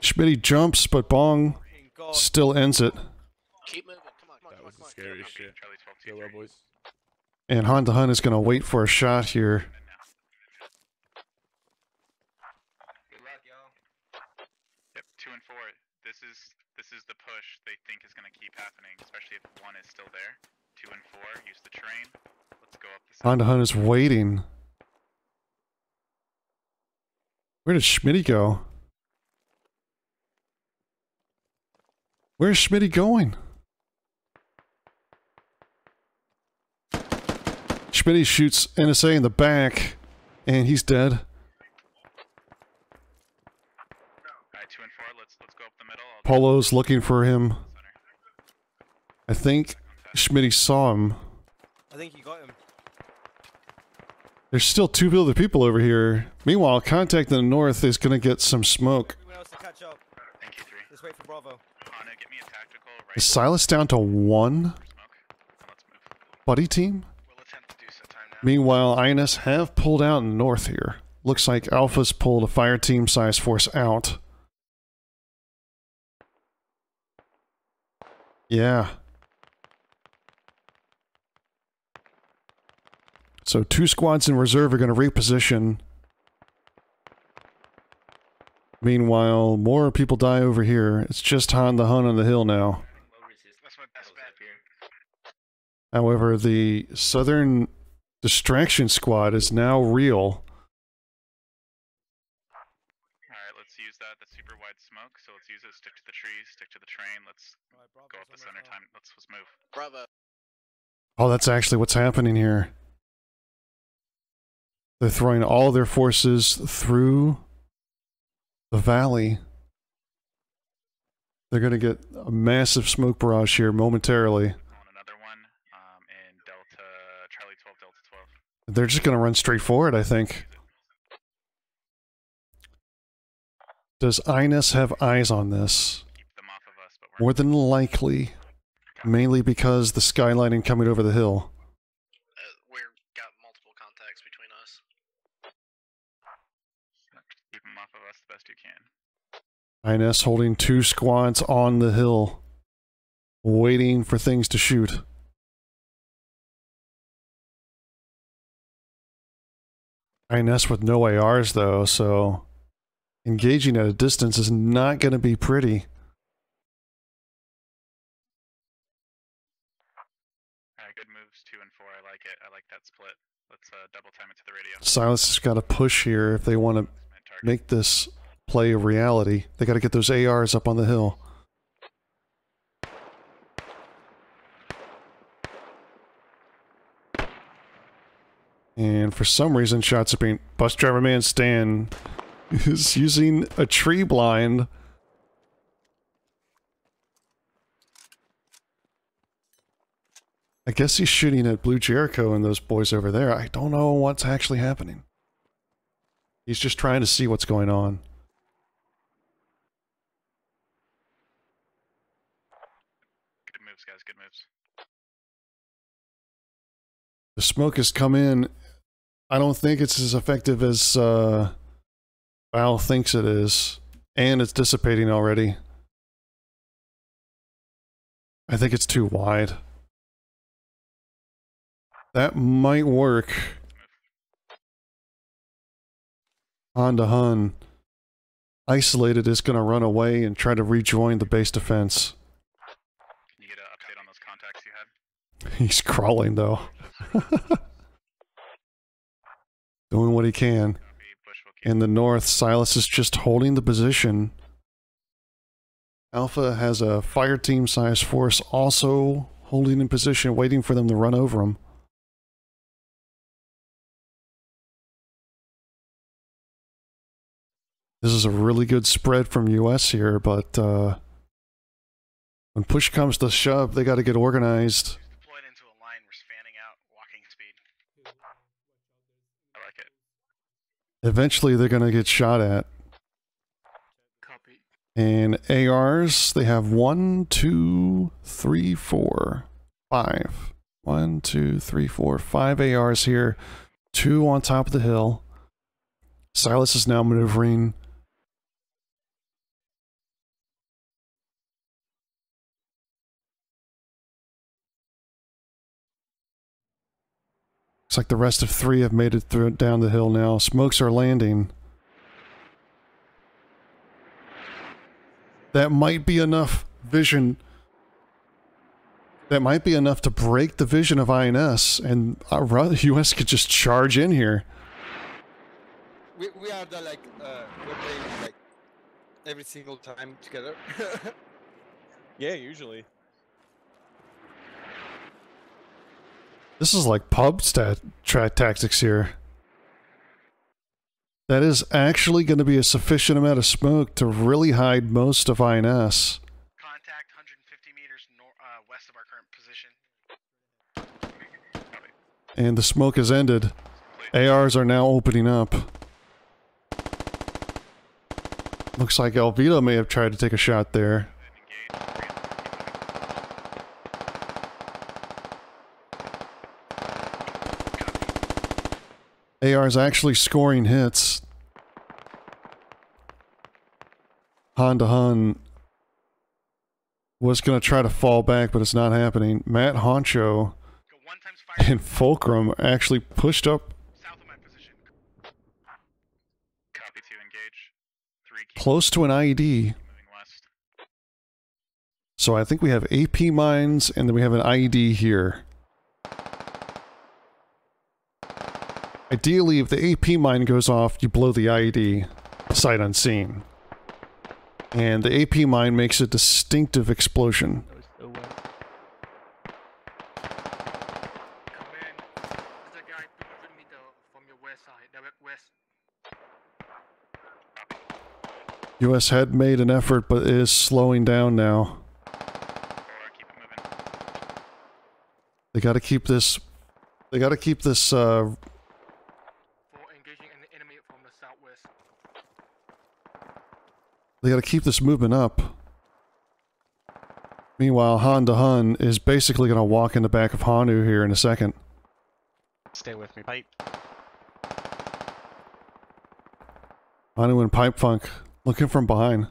Schmitty jumps, but Bong still ends it. That was the scariest shit. Go well, boys. And Honda Hun is going to wait for a shot here. Yep, two and four. This is this is the push they think is going to keep happening, especially if one is still there. Two and four. Use the train. Let's go up the. Honda Hun is waiting. Where did Schmitty go? Where's Schmitty going? Schmitty shoots NSA in the back, and he's dead. Polo's looking for him. I think Schmitty saw him. I think you got him. There's still two other people over here. Meanwhile, contact in the north is gonna get some smoke. Anyone else to get me a tactical right. Is Silas down to one buddy team? Meanwhile, INS have pulled out north here. Looks like Alpha's pulled a fire team size force out. Yeah. So two squads in reserve are going to reposition. Meanwhile, more people die over here. It's just Han the Hun on the hill now. However, the southern distraction squad is now real. Alright, let's use that. The super wide smoke. So let's use it. Stick to the trees. Stick to the train. Let's go up the center time. Let's let's move. Bravo. Oh, that's actually what's happening here. They're throwing all their forces through the valley. They're going to get a massive smoke barrage here momentarily. They're just going to run straight forward, I think. Does INS have eyes on this? More than likely. Mainly because the skylining coming over the hill. Keep them off of us the best you can. INS holding two squads on the hill, waiting for things to shoot. INS with no ARs though, so engaging at a distance is not going to be pretty. Alright, good moves. Two and four. I like it. I like that split. Let's uh, double time it to the radio. Silas has got to push here if they want to make this play of reality. They got to get those ARs up on the hill. And for some reason, shots are being... Bus driver man Stan is [laughs] using a tree blind. I guess he's shooting at Blue Jericho and those boys over there. I don't know what's actually happening. He's just trying to see what's going on. Good moves, guys. Good moves. The smoke has come in. I don't think it's as effective as uh, Val thinks it is. And it's dissipating already. I think it's too wide. That might work. Honda Hun. Isolated is going to run away and try to rejoin the base defense. Can you get an update on those contacts you had? [laughs] He's crawling though. [laughs] Doing what he can. In the north, Silas is just holding the position. Alpha has a fire team size force also holding in position, waiting for them to run over him. This is a really good spread from US here, but uh, when push comes to shove, they got to get organized. Eventually, they're going to get shot at. And ARs, they have one, two, three, four, five. One, two, three, four, five ARs here. Two on top of the hill. Silas is now maneuvering Looks like the rest of three have made it through down the hill now. Smokes are landing. That might be enough vision. That might be enough to break the vision of INS, and uh, US [laughs] could just charge in here. We, we are the like uh, we're playing like every single time together. [laughs] yeah, usually. This is like pub stat tra tactics here. That is actually going to be a sufficient amount of smoke to really hide most of INS. Contact 150 meters uh, west of our current position. And the smoke has ended. ARs are now opening up. Looks like Alvito may have tried to take a shot there. AR is actually scoring hits. Honda Hun was going to try to fall back, but it's not happening. Matt Honcho and Fulcrum actually pushed up close to an IED. So I think we have AP mines and then we have an IED here. Ideally, if the AP mine goes off, you blow the IED sight unseen. And the AP mine makes a distinctive explosion. US had made an effort, but is slowing down now. They gotta keep this... They gotta keep this, uh, They gotta keep this movement up. Meanwhile, Honda Hun is basically gonna walk in the back of Hanu here in a second. Stay with me, pipe. Hanu and Pipe Funk looking from behind.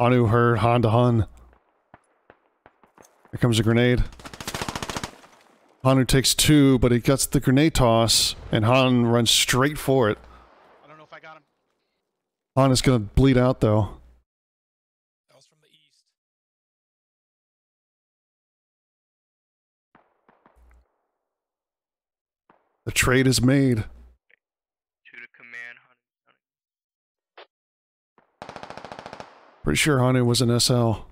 Hanu heard Honda Hun. Here comes a grenade. Hanu takes two, but he gets the grenade toss, and Han runs straight for it. Han is gonna bleed out though. The trade is made. To the command. Pretty sure Hanu was an SL.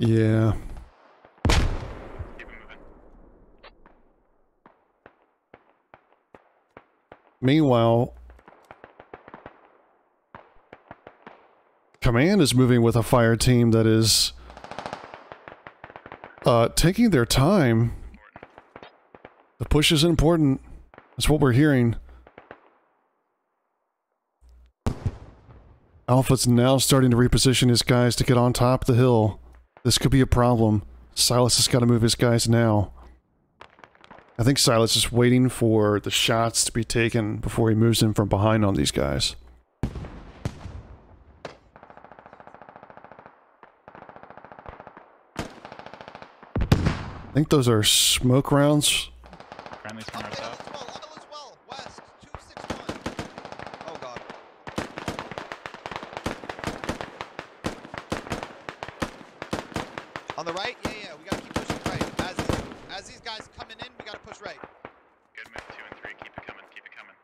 Yeah. Meanwhile, Command is moving with a fire team that is uh, taking their time. The push is important. That's what we're hearing. Alpha's now starting to reposition his guys to get on top of the hill. This could be a problem. Silas has got to move his guys now. I think Silas is waiting for the shots to be taken before he moves in from behind on these guys. I think those are smoke rounds. Friendly's from our south. Oh god. On the right? Yeah, yeah, we gotta keep pushing right. As these, as these guys coming in, we gotta push right. Good move, two and three. Keep it coming. Keep it coming.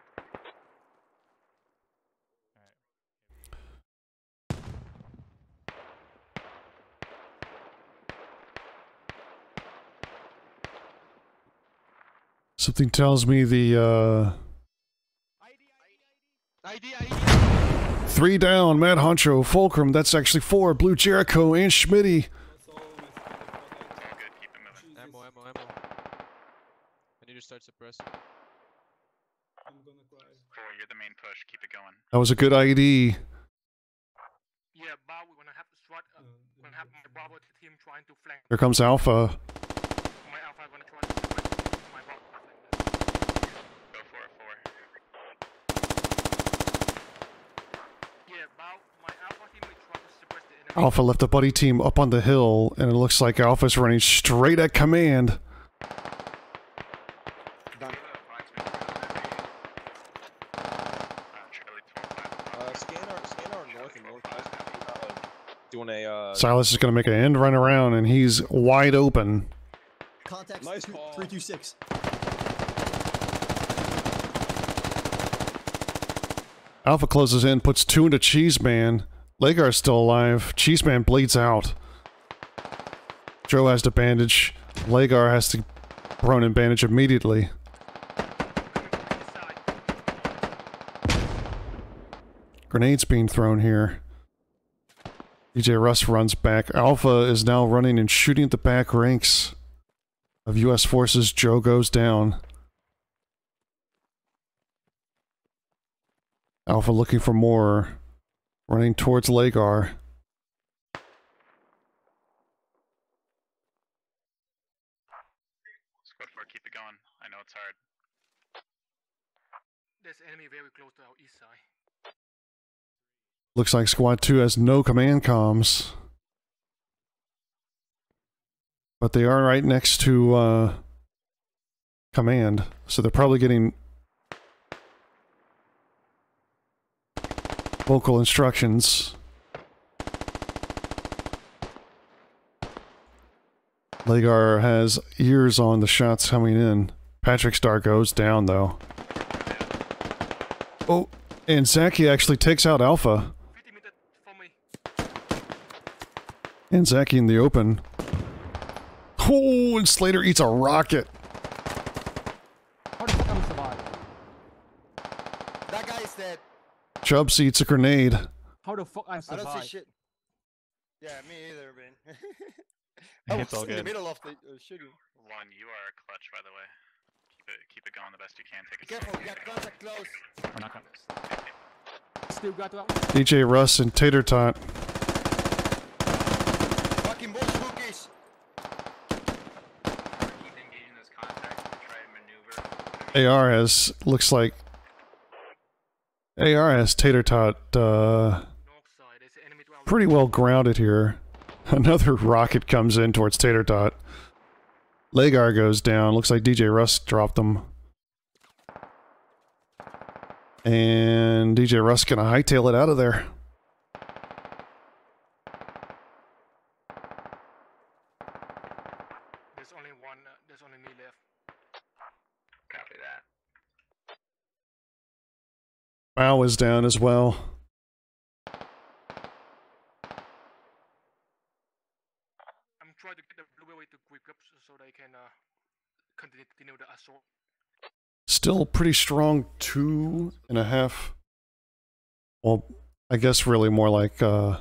Something tells me the uh Three down, Matt Honcho, Fulcrum, that's actually four, Blue Jericho, and Schmitty. Ammo, ammo, ammo. I need to start suppress. Four, you're the main push. Keep it going. That was a good ID. Yeah, Bow, we're gonna have to start. Uh, we're gonna have my Bravo team trying to flank. Here comes Alpha. My Alpha gonna try to flank my Bravo. Go for it, four. Yeah, Bow, my Alpha team will try to suppress the enemy. Alpha left the buddy team up on the hill, and it looks like Alpha's running straight at command. Uh, scan our, scan our north and northwest. Uh, doing a, uh... Silas is going to make an end run around, and he's wide open. Contacts Nice two- call. 326. Alpha closes in, puts two into Cheeseman. Lagar's still alive. Cheeseman bleeds out. Joe has to bandage. Lagar has to prone and bandage immediately. Grenades being thrown here. DJ Russ runs back. Alpha is now running and shooting at the back ranks of U.S. forces. Joe goes down. Alpha looking for more. Running towards Lagar. Squad four, keep it going. I know it's hard. There's enemy very close to our east side. Looks like Squad 2 has no command comms. But they are right next to uh, command, so they're probably getting vocal instructions. Lagar has ears on the shots coming in. Patrick Star goes down though. Oh, and Zaki actually takes out Alpha. And Zaki in the open. Oh, and Slater eats a rocket. How the fuck am I survive? That guy is dead. Chubbs eats a grenade. How the fuck I I survive? don't see shit. Yeah, me either, man. [laughs] I It's was all in the middle of the uh, shooting. One, you are clutch, by the way. Keep it, keep it going the best you can. Take Be it. careful, we got contact close. We're not gonna. Still got to DJ Russ and Tater Tot. Fucking bush cookies. AR has looks like AR has Tater Tot uh, pretty well grounded here. [laughs] Another rocket comes in towards Tater Tot. Lagar goes down. Looks like DJ Russ dropped them. And DJ Russ gonna hightail it out of there. There's only one. Uh, there's only me left. Copy that. Mao is down as well. try to get the blueberry to quick up so they can uh, continue, continue the assault. Still pretty strong two and a half. Well, I guess really more like uh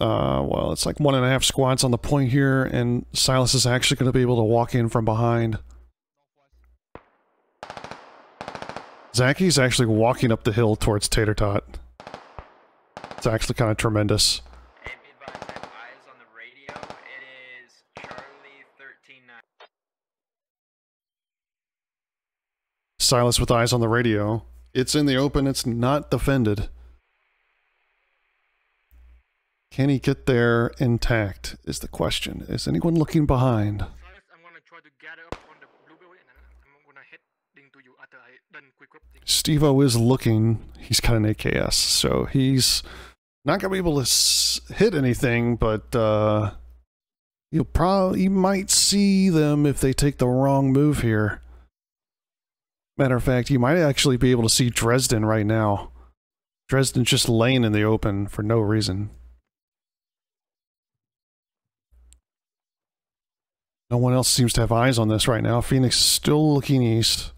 uh well it's like one and a half squads on the point here and Silas is actually going to be able to walk in from behind. Zacky's actually walking up the hill towards Tater Tot. It's actually kind of tremendous. Silas with eyes on the radio. It's in the open, it's not defended. Can he get there intact? Is the question. Is anyone looking behind? Stevo is looking. He's got an AKS, so he's not gonna be able to hit anything, but uh, you'll probably you might see them if they take the wrong move here. Matter of fact, you might actually be able to see Dresden right now. Dresden's just laying in the open for no reason. No one else seems to have eyes on this right now. Phoenix is still looking east.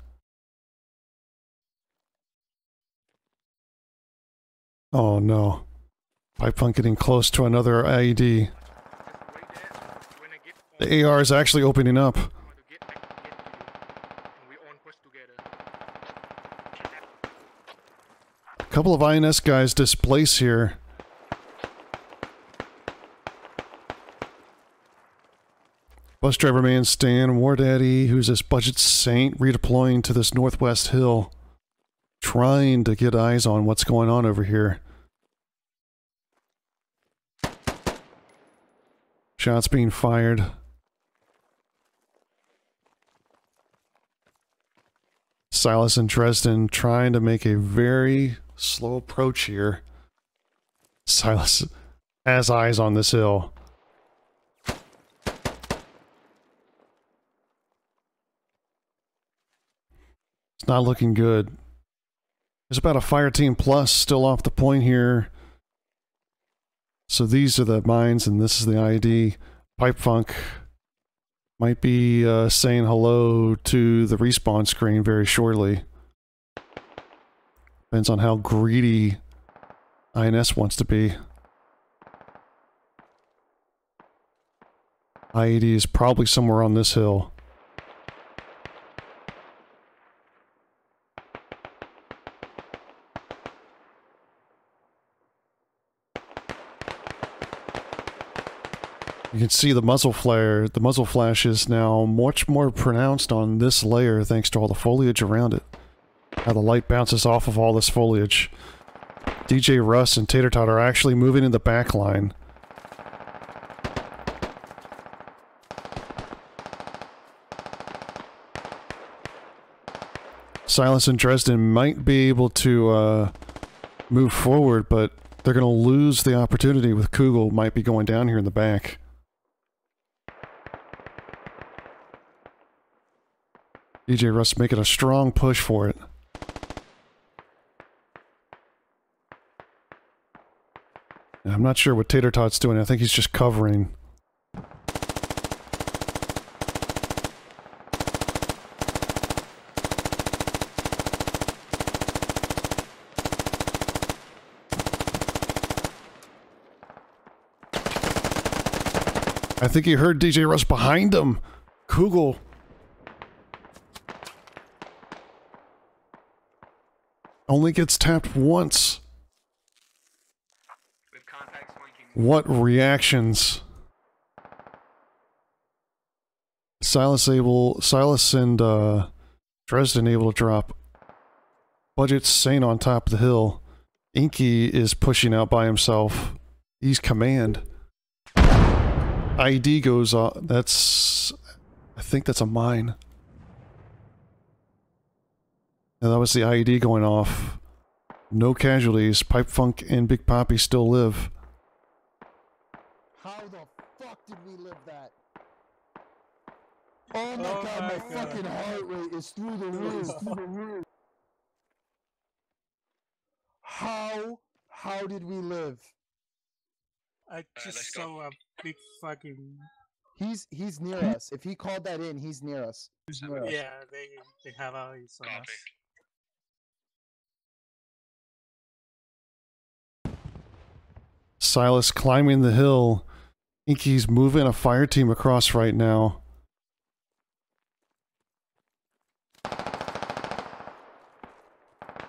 Oh no. Pipe Punk getting close to another IED. The AR is actually opening up. A couple of INS guys displace here. Bus driver man Stan War Daddy, who's this budget saint, redeploying to this northwest hill, trying to get eyes on what's going on over here. Shots being fired. Silas and Dresden trying to make a very slow approach here. Silas has eyes on this hill. It's not looking good. There's about a fire team plus still off the point here. So these are the mines and this is the IED. Pipe Funk might be uh, saying hello to the respawn screen very shortly. Depends on how greedy INS wants to be. IED is probably somewhere on this hill. You can see the muzzle flare, the muzzle flash is now much more pronounced on this layer thanks to all the foliage around it. How the light bounces off of all this foliage. DJ Russ and Tater Tot are actually moving in the back line. Silas and Dresden might be able to uh, move forward, but they're going to lose the opportunity with Kugel might be going down here in the back. DJ Russ making a strong push for it. And I'm not sure what Tater Tot's doing. I think he's just covering. I think he heard DJ Russ behind him. Kugel. Only gets tapped once. What reactions? Silas able, Silas and uh, Dresden able to drop. Budget Saint on top of the hill. Inky is pushing out by himself. He's command. IED goes off. That's, I think that's a mine. And that was the IED going off. No casualties. Pipe Funk and Big Poppy still live. How the fuck did we live that? Oh my oh god, my, fucking heart rate is through the roof. [laughs] through the roof. How? How did we live? I just saw a big fucking. He's he's near hmm? us. If he called that in, he's near us. He's near us. Yeah, they they have eyes on us. Silas climbing the hill. Inky's moving a fire team across right now.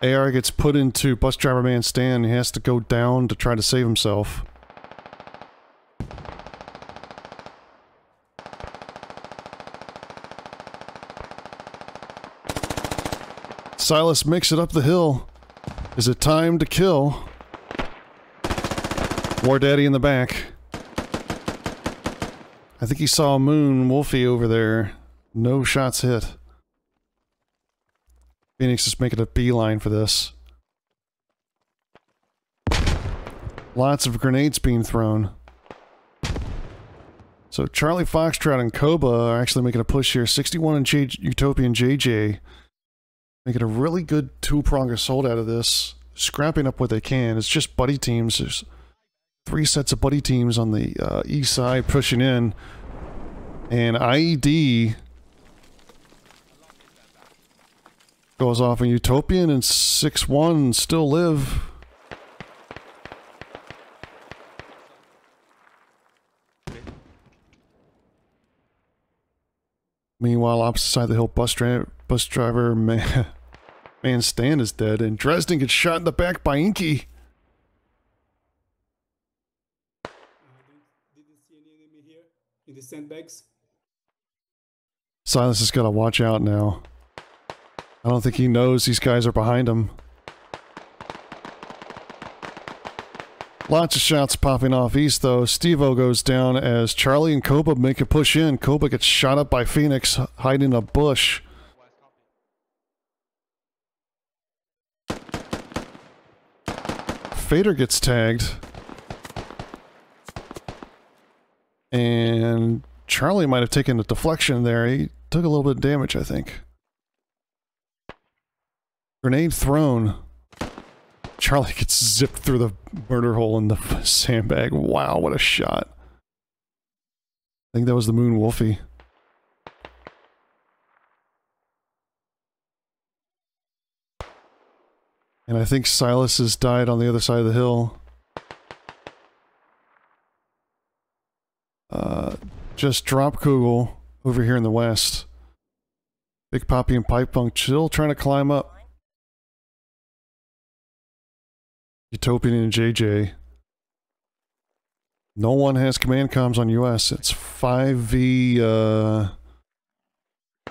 AR gets put into bus driver man stand. He has to go down to try to save himself. Silas makes it up the hill. Is it time to kill? War Daddy in the back. I think he saw Moon Wolfie over there. No shots hit. Phoenix is making a beeline for this. Lots of grenades being thrown. So Charlie Foxtrot and Koba are actually making a push here. 61 and J Utopian JJ. Making a really good two-prong assault out of this. Scrapping up what they can. It's just buddy teams. There's three sets of buddy teams on the uh, east side pushing in. And IED goes off in Utopian and 6-1 still live. Meanwhile, opposite side of the hill, bus, dri bus driver [laughs] man, man Stan is dead, and Dresden gets shot in the back by Inky. In the sandbags. Silas has got to watch out now. I don't think he knows these guys are behind him. Lots of shots popping off east, though. Steve-O goes down as Charlie and Koba make a push in. Koba gets shot up by Phoenix, hiding in a bush. Fader gets tagged. And Charlie might have taken a deflection there. He took a little bit of damage, I think. Grenade thrown. Charlie [laughs] gets zipped through the murder hole in the [laughs] sandbag. Wow, what a shot. I think that was the Moon Wolfie. And I think Silas has died on the other side of the hill. Uh, just drop Kugel over here in the west. Big Poppy and Pipe Punk still trying to climb up. Utopian and JJ. No one has command comms on US. It's 5v, uh...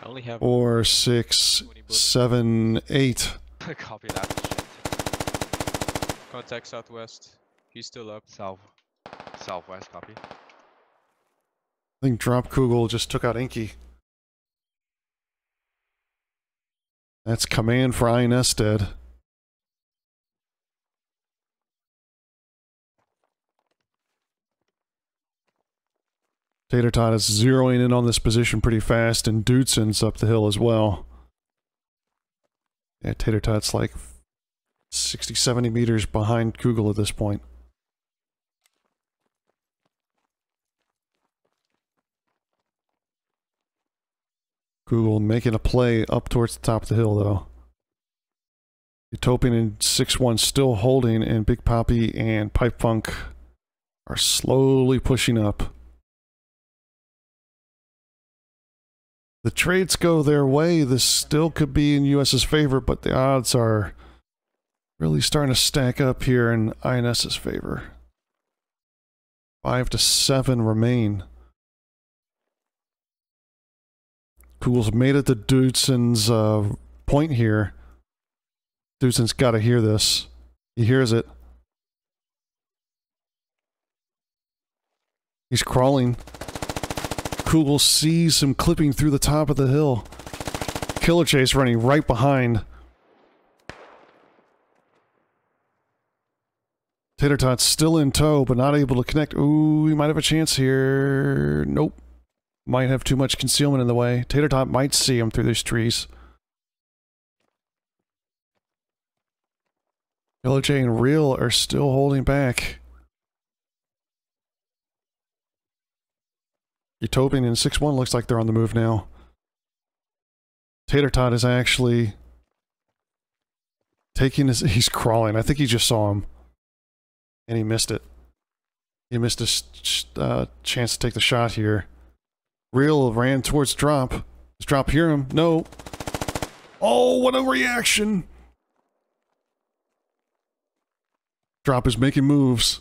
I only have Four, six, seven, eight. [laughs] Copy that shit. Contact southwest. He's still up. South. Southwest, copy. I think Drop Kugel just took out Inky. That's command for INS dead. Tater Tot is zeroing in on this position pretty fast, and Dudeson's up the hill as well. Yeah, Tater Tot's like 60, 70 meters behind Kugel at this point. Kugel making a play up towards the top of the hill, though. Utopian and 6-1 still holding, and Big Poppy and Pipe Funk are slowly pushing up. The trades go their way. This still could be in US's favor, but the odds are really starting to stack up here in INS's favor. Five to seven remain. Kugel's made it to Dudeson's uh, point here. Dudeson's got to hear this. He hears it. He's crawling. Kugel sees him clipping through the top of the hill. Killer Chase running right behind. Tater Tot's still in tow, but not able to connect. Ooh, he might have a chance here. Nope. Might have too much concealment in the way. Tater Tot might see him through these trees. Killer J and Real are still holding back. Utopian and 6-1 looks like they're on the move now. Tater Tot is actually taking his... He's crawling. I think he just saw him. And he missed it. He missed a s- sh- uh, chance to take the shot here. Real ran towards drop. Does drop hear him? No. Oh, what a reaction! Drop is making moves.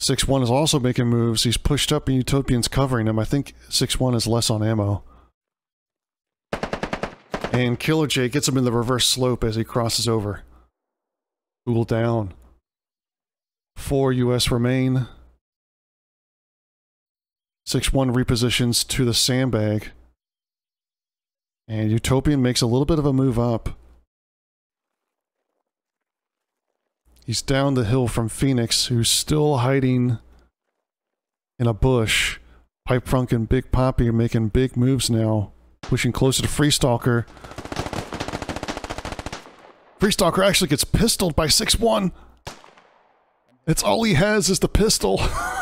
6-1 is also making moves. He's pushed up and Utopian's covering him. I think 6-1 is less on ammo. And Killer J gets him in the reverse slope as he crosses over. Cool down. Four US remain. 6-1 repositions to the sandbag. And Utopian makes a little bit of a move up. He's down the hill from Phoenix, who's still hiding in a bush. Pipe Funk and Big Poppy are making big moves now, pushing closer to Freestalker. Freestalker actually gets pistoled by 6-1. It's all he has is the pistol. [laughs]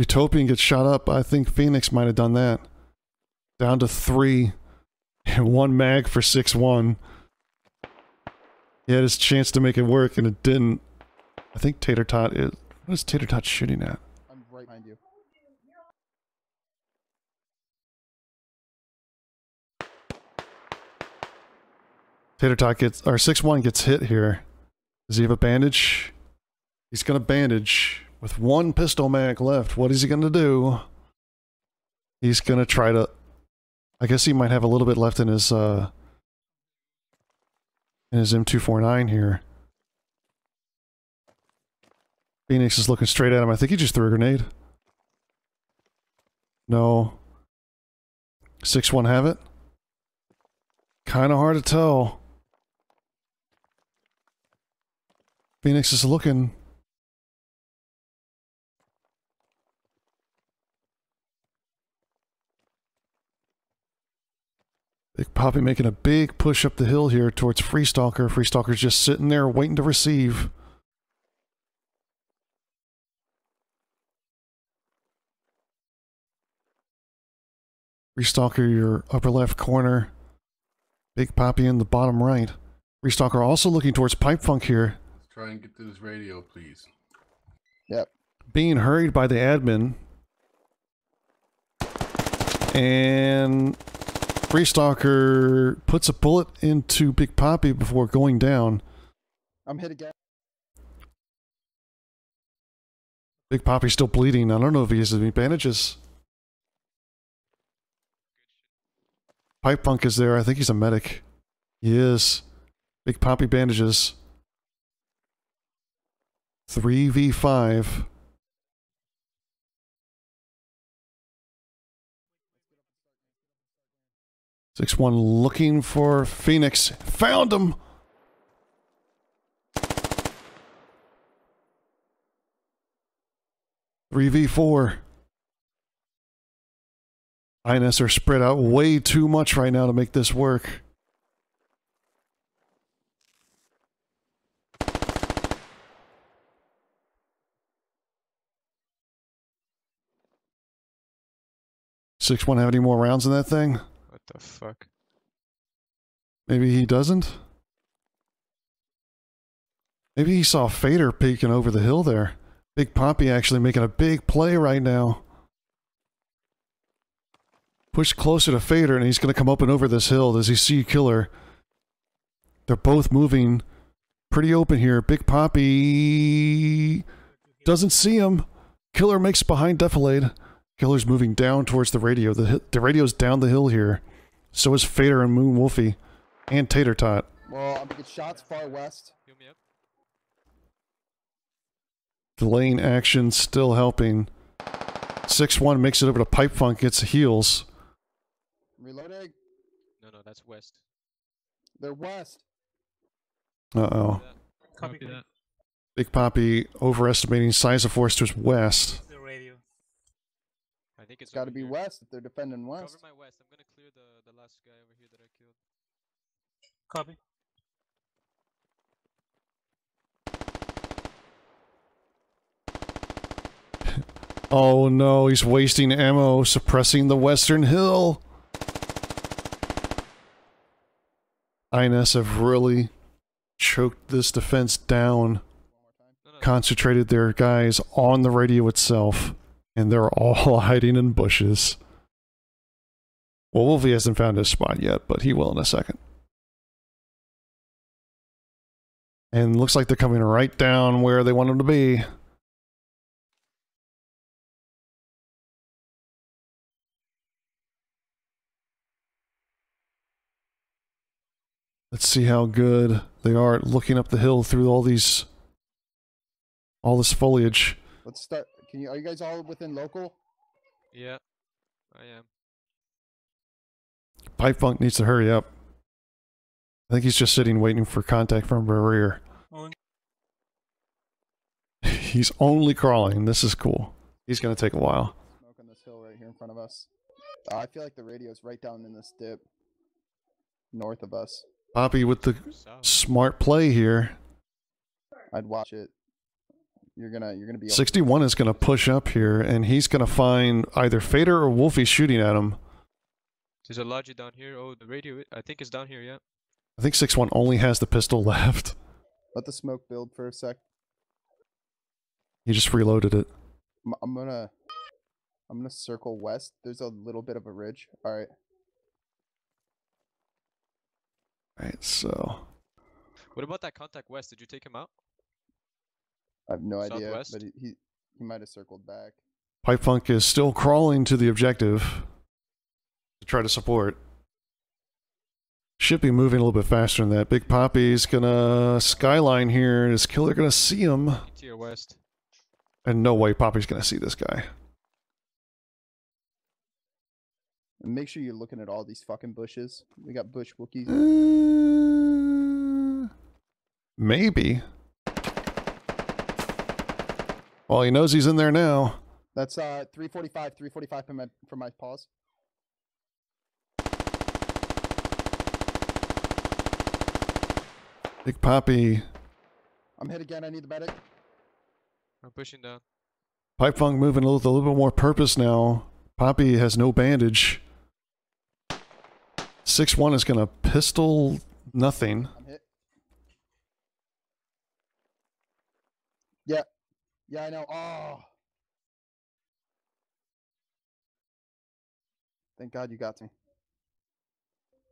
Utopian gets shot up. I think Phoenix might have done that. Down to three. And [laughs] one mag for 6-1. He had his chance to make it work and it didn't. I think Tater Tot is... What is Tater Tot shooting at? I'm right behind you. Tater Tot gets... Or 6-1 gets hit here. Does he have a bandage? He's gonna bandage. With one pistol mag left, what is he gonna do? He's gonna try to... I guess he might have a little bit left in his, uh... In his M249 here. Phoenix is looking straight at him. I think he just threw a grenade. No. 6-1 have it? Kinda hard to tell. Phoenix is looking. Big Poppy making a big push up the hill here towards Freestalker. Freestalker's just sitting there waiting to receive. Freestalker, your upper left corner. Big Poppy in the bottom right. Freestalker also looking towards Pipe Funk here. Let's try and get to this radio, please. Yep. being hurried by the admin. And Freestalker puts a bullet into Big Poppy before going down. I'm hit again. Big Poppy's still bleeding. I don't know if he has any bandages. Pipe Punk is there. I think he's a medic. He is. Big Poppy bandages. 3v5. Six one looking for Phoenix. Found him. Three v four. INS are spread out way too much right now to make this work. Six one have any more rounds in that thing? The fuck? Maybe he doesn't. Maybe he saw Fader peeking over the hill there. Big Poppy actually making a big play right now. Push closer to Fader and he's going to come up and over this hill. Does he see Killer? They're both moving pretty open here. Big Poppy doesn't see him. Killer makes behind Defilade. Killer's moving down towards the radio. The, the radio's down the hill here. So is Fader and Moon Wolfie. And Tater Tot. Well, I'm getting shots far west. Delaying action still helping. 6-1 makes it over to Pipe Funk, gets heals. Reloading. No, no, that's west. They're west. Uh-oh. Copy that. Big Poppy overestimating size of force to his west. The radio. I think it's Got to be west if they're defending west. Cover my west the, the last guy over here that I killed. Copy. [laughs] oh no, he's wasting ammo, suppressing the western hill. INS have really choked this defense down, concentrated their guys on the radio itself, and they're all [laughs] hiding in bushes. Well, Wolfie hasn't found his spot yet, but he will in a second. And looks like they're coming right down where they want them to be. Let's see how good they are at looking up the hill through all these all this foliage. Let's start. Can you? Are you guys all within local? Yeah, I am. Pipe Funk needs to hurry up. I think he's just sitting waiting for contact from rear. [laughs] He's only crawling. This is cool. He's gonna take a while. Smoke on this hill right here in front of us. Uh, I feel like the radio's right down in this dip, north of us. Poppy with the smart play here. I'd watch it. You're gonna, you're gonna be. 61 is gonna push up here, and he's gonna find either Fader or Wolfie shooting at him. There's a logic down here. Oh, the radio. I think it's down here. Yeah. I think 6-1 only has the pistol [laughs] left. Let the smoke build for a sec. He just reloaded it. I'm, I'm gonna, I'm gonna circle west. There's a little bit of a ridge. Alright. Alright, so What about that contact west? Did you take him out? I have no idea, Southwest? but he, he, he might have circled back. Pipe Funk is still crawling to the objective to try to support. Should be moving a little bit faster than that. Big Poppy's gonna skyline here. Is Killer gonna see him? To your west. And no way Poppy's gonna see this guy. And make sure you're looking at all these fucking bushes. We got bush Wookiees. Uh, maybe. Well, he knows he's in there now. That's uh 345, 345 from my from my pause. Big Poppy. I'm hit again. I need the medic. I'm pushing down. Pipe Funk moving with a little bit more purpose now. Poppy has no bandage. 6-1 is gonna pistol nothing. I'm hit. Yeah. Yeah, I know. Oh. Thank God you got me.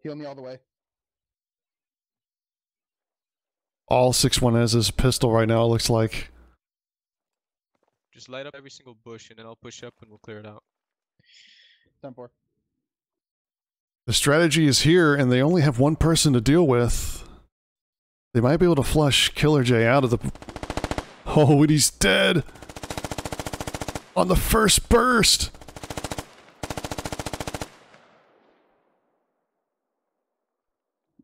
Heal me all the way. All 6-1 has his pistol right now, it looks like. Just light up every single bush, and then I'll push up, and we'll clear it out. 10 4. The strategy is here, and they only have one person to deal with. They might be able to flush Killer J out of the... [laughs] Oh, and he's dead! On the first burst!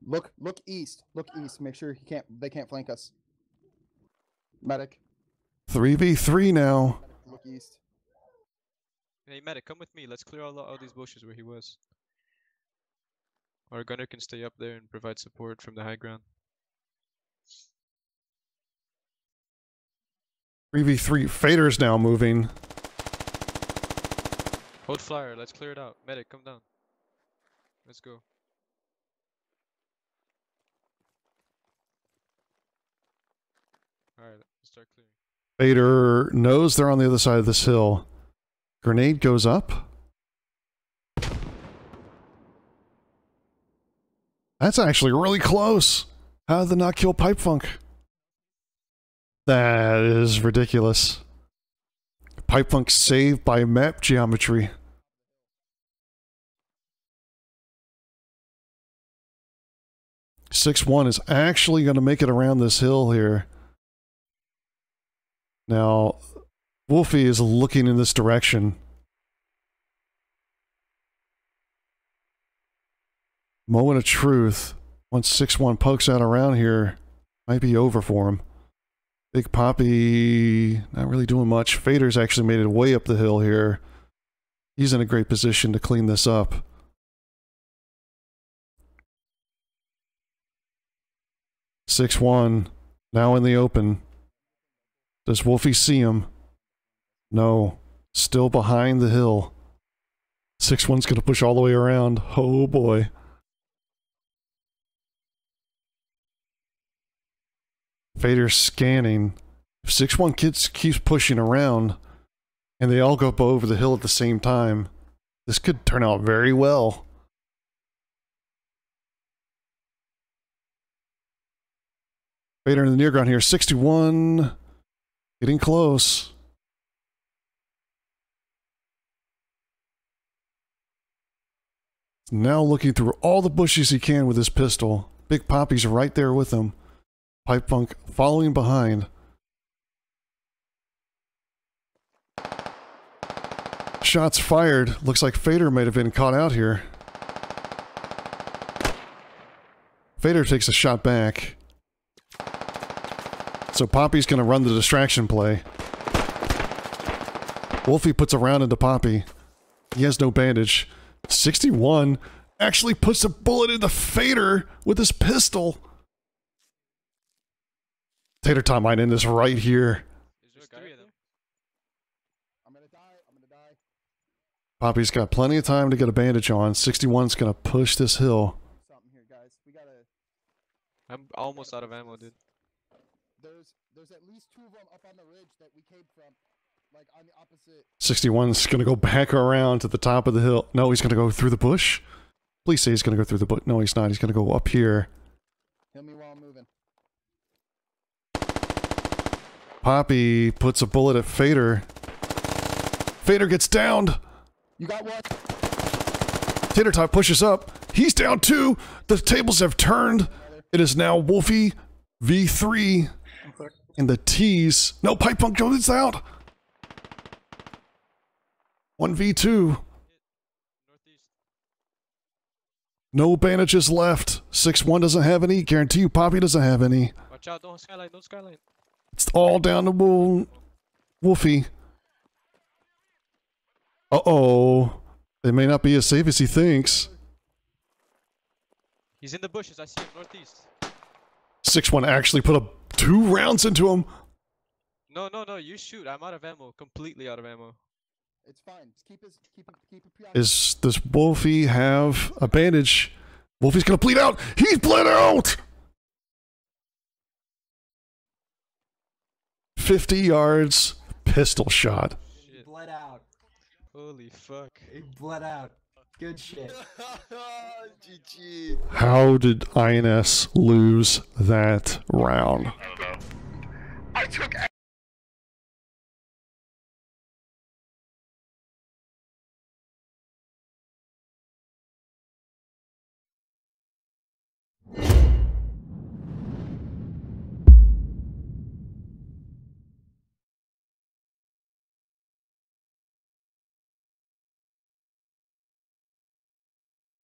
Look, look east. Look ah. east. Make sure he can't. They can't flank us. Medic, 3v3 now. look east. Hey, medic, come with me. Let's clear all, all these bushes where he was. Our gunner can stay up there and provide support from the high ground. 3v3. Fader's now moving. Hold flyer. Let's clear it out. Medic, come down. Let's go. Alright, start clearing. Fader knows they're on the other side of this hill. Grenade goes up. That's actually really close. How did they not kill Pipe Funk? That is ridiculous. Pipe Funk saved by map geometry. Six one is actually going to make it around this hill here. Now, Wolfie is looking in this direction. Moment of truth. Once 6 1 pokes out around here, might be over for him. Big Poppy, not really doing much. Fader's actually made it way up the hill here. He's in a great position to clean this up. Six one, now in the open. Does Wolfie see him? No. Still behind the hill. 6 1's going to push all the way around. Oh boy. Fader scanning. If 6 1 kids keeps pushing around and they all go up over the hill at the same time, this could turn out very well. Fader in the near ground here. 61. Getting close. Now looking through all the bushes he can with his pistol. Big Poppy's right there with him. Pipe Funk following behind. Shots fired. Looks like Fader might have been caught out here. Fader takes a shot back. So Poppy's to run the distraction play. Wolfie puts a round into Poppy. He has no bandage. 61 actually puts a bullet into Fader with his pistol. Tater Tot might end this right here. Poppy's got plenty of time to get a bandage on. 61's going to push this hill. I'm almost out of ammo, dude. There's there's at least two of them up on the ridge that we came from, like on the opposite. 61's going to go back around to the top of the hill. No, he's going to go through the bush. Please say he's going to go through the bush. No, he's not. He's going to go up here. Heal me while I'm moving. Poppy puts a bullet at Fader. Fader gets downed. You got one. Tater Tot pushes up. He's down too. The tables have turned. It is now Wolfie V3 and the T's. No, Pipe Punk goes out. 1v2. No bandages left. 6-1 doesn't have any. Guarantee you Poppy doesn't have any. Watch out, don't skylight, don't skylight. It's all down to Wol- Wolfie. Uh-oh. They may not be as safe as he thinks. He's in the bushes, I see him northeast. 6-1 actually put a two rounds into him. No, no, no, you shoot. I'm out of ammo, completely out of ammo. It's fine. Just keep his keep it keep it preoccupied. Is does Wolfie have a bandage? Wolfie's gonna bleed out. He's bled out. Fifty yards, pistol shot. He bled out. Holy fuck. He bled out. Good shit. [laughs] GG. How did INS lose that round? I took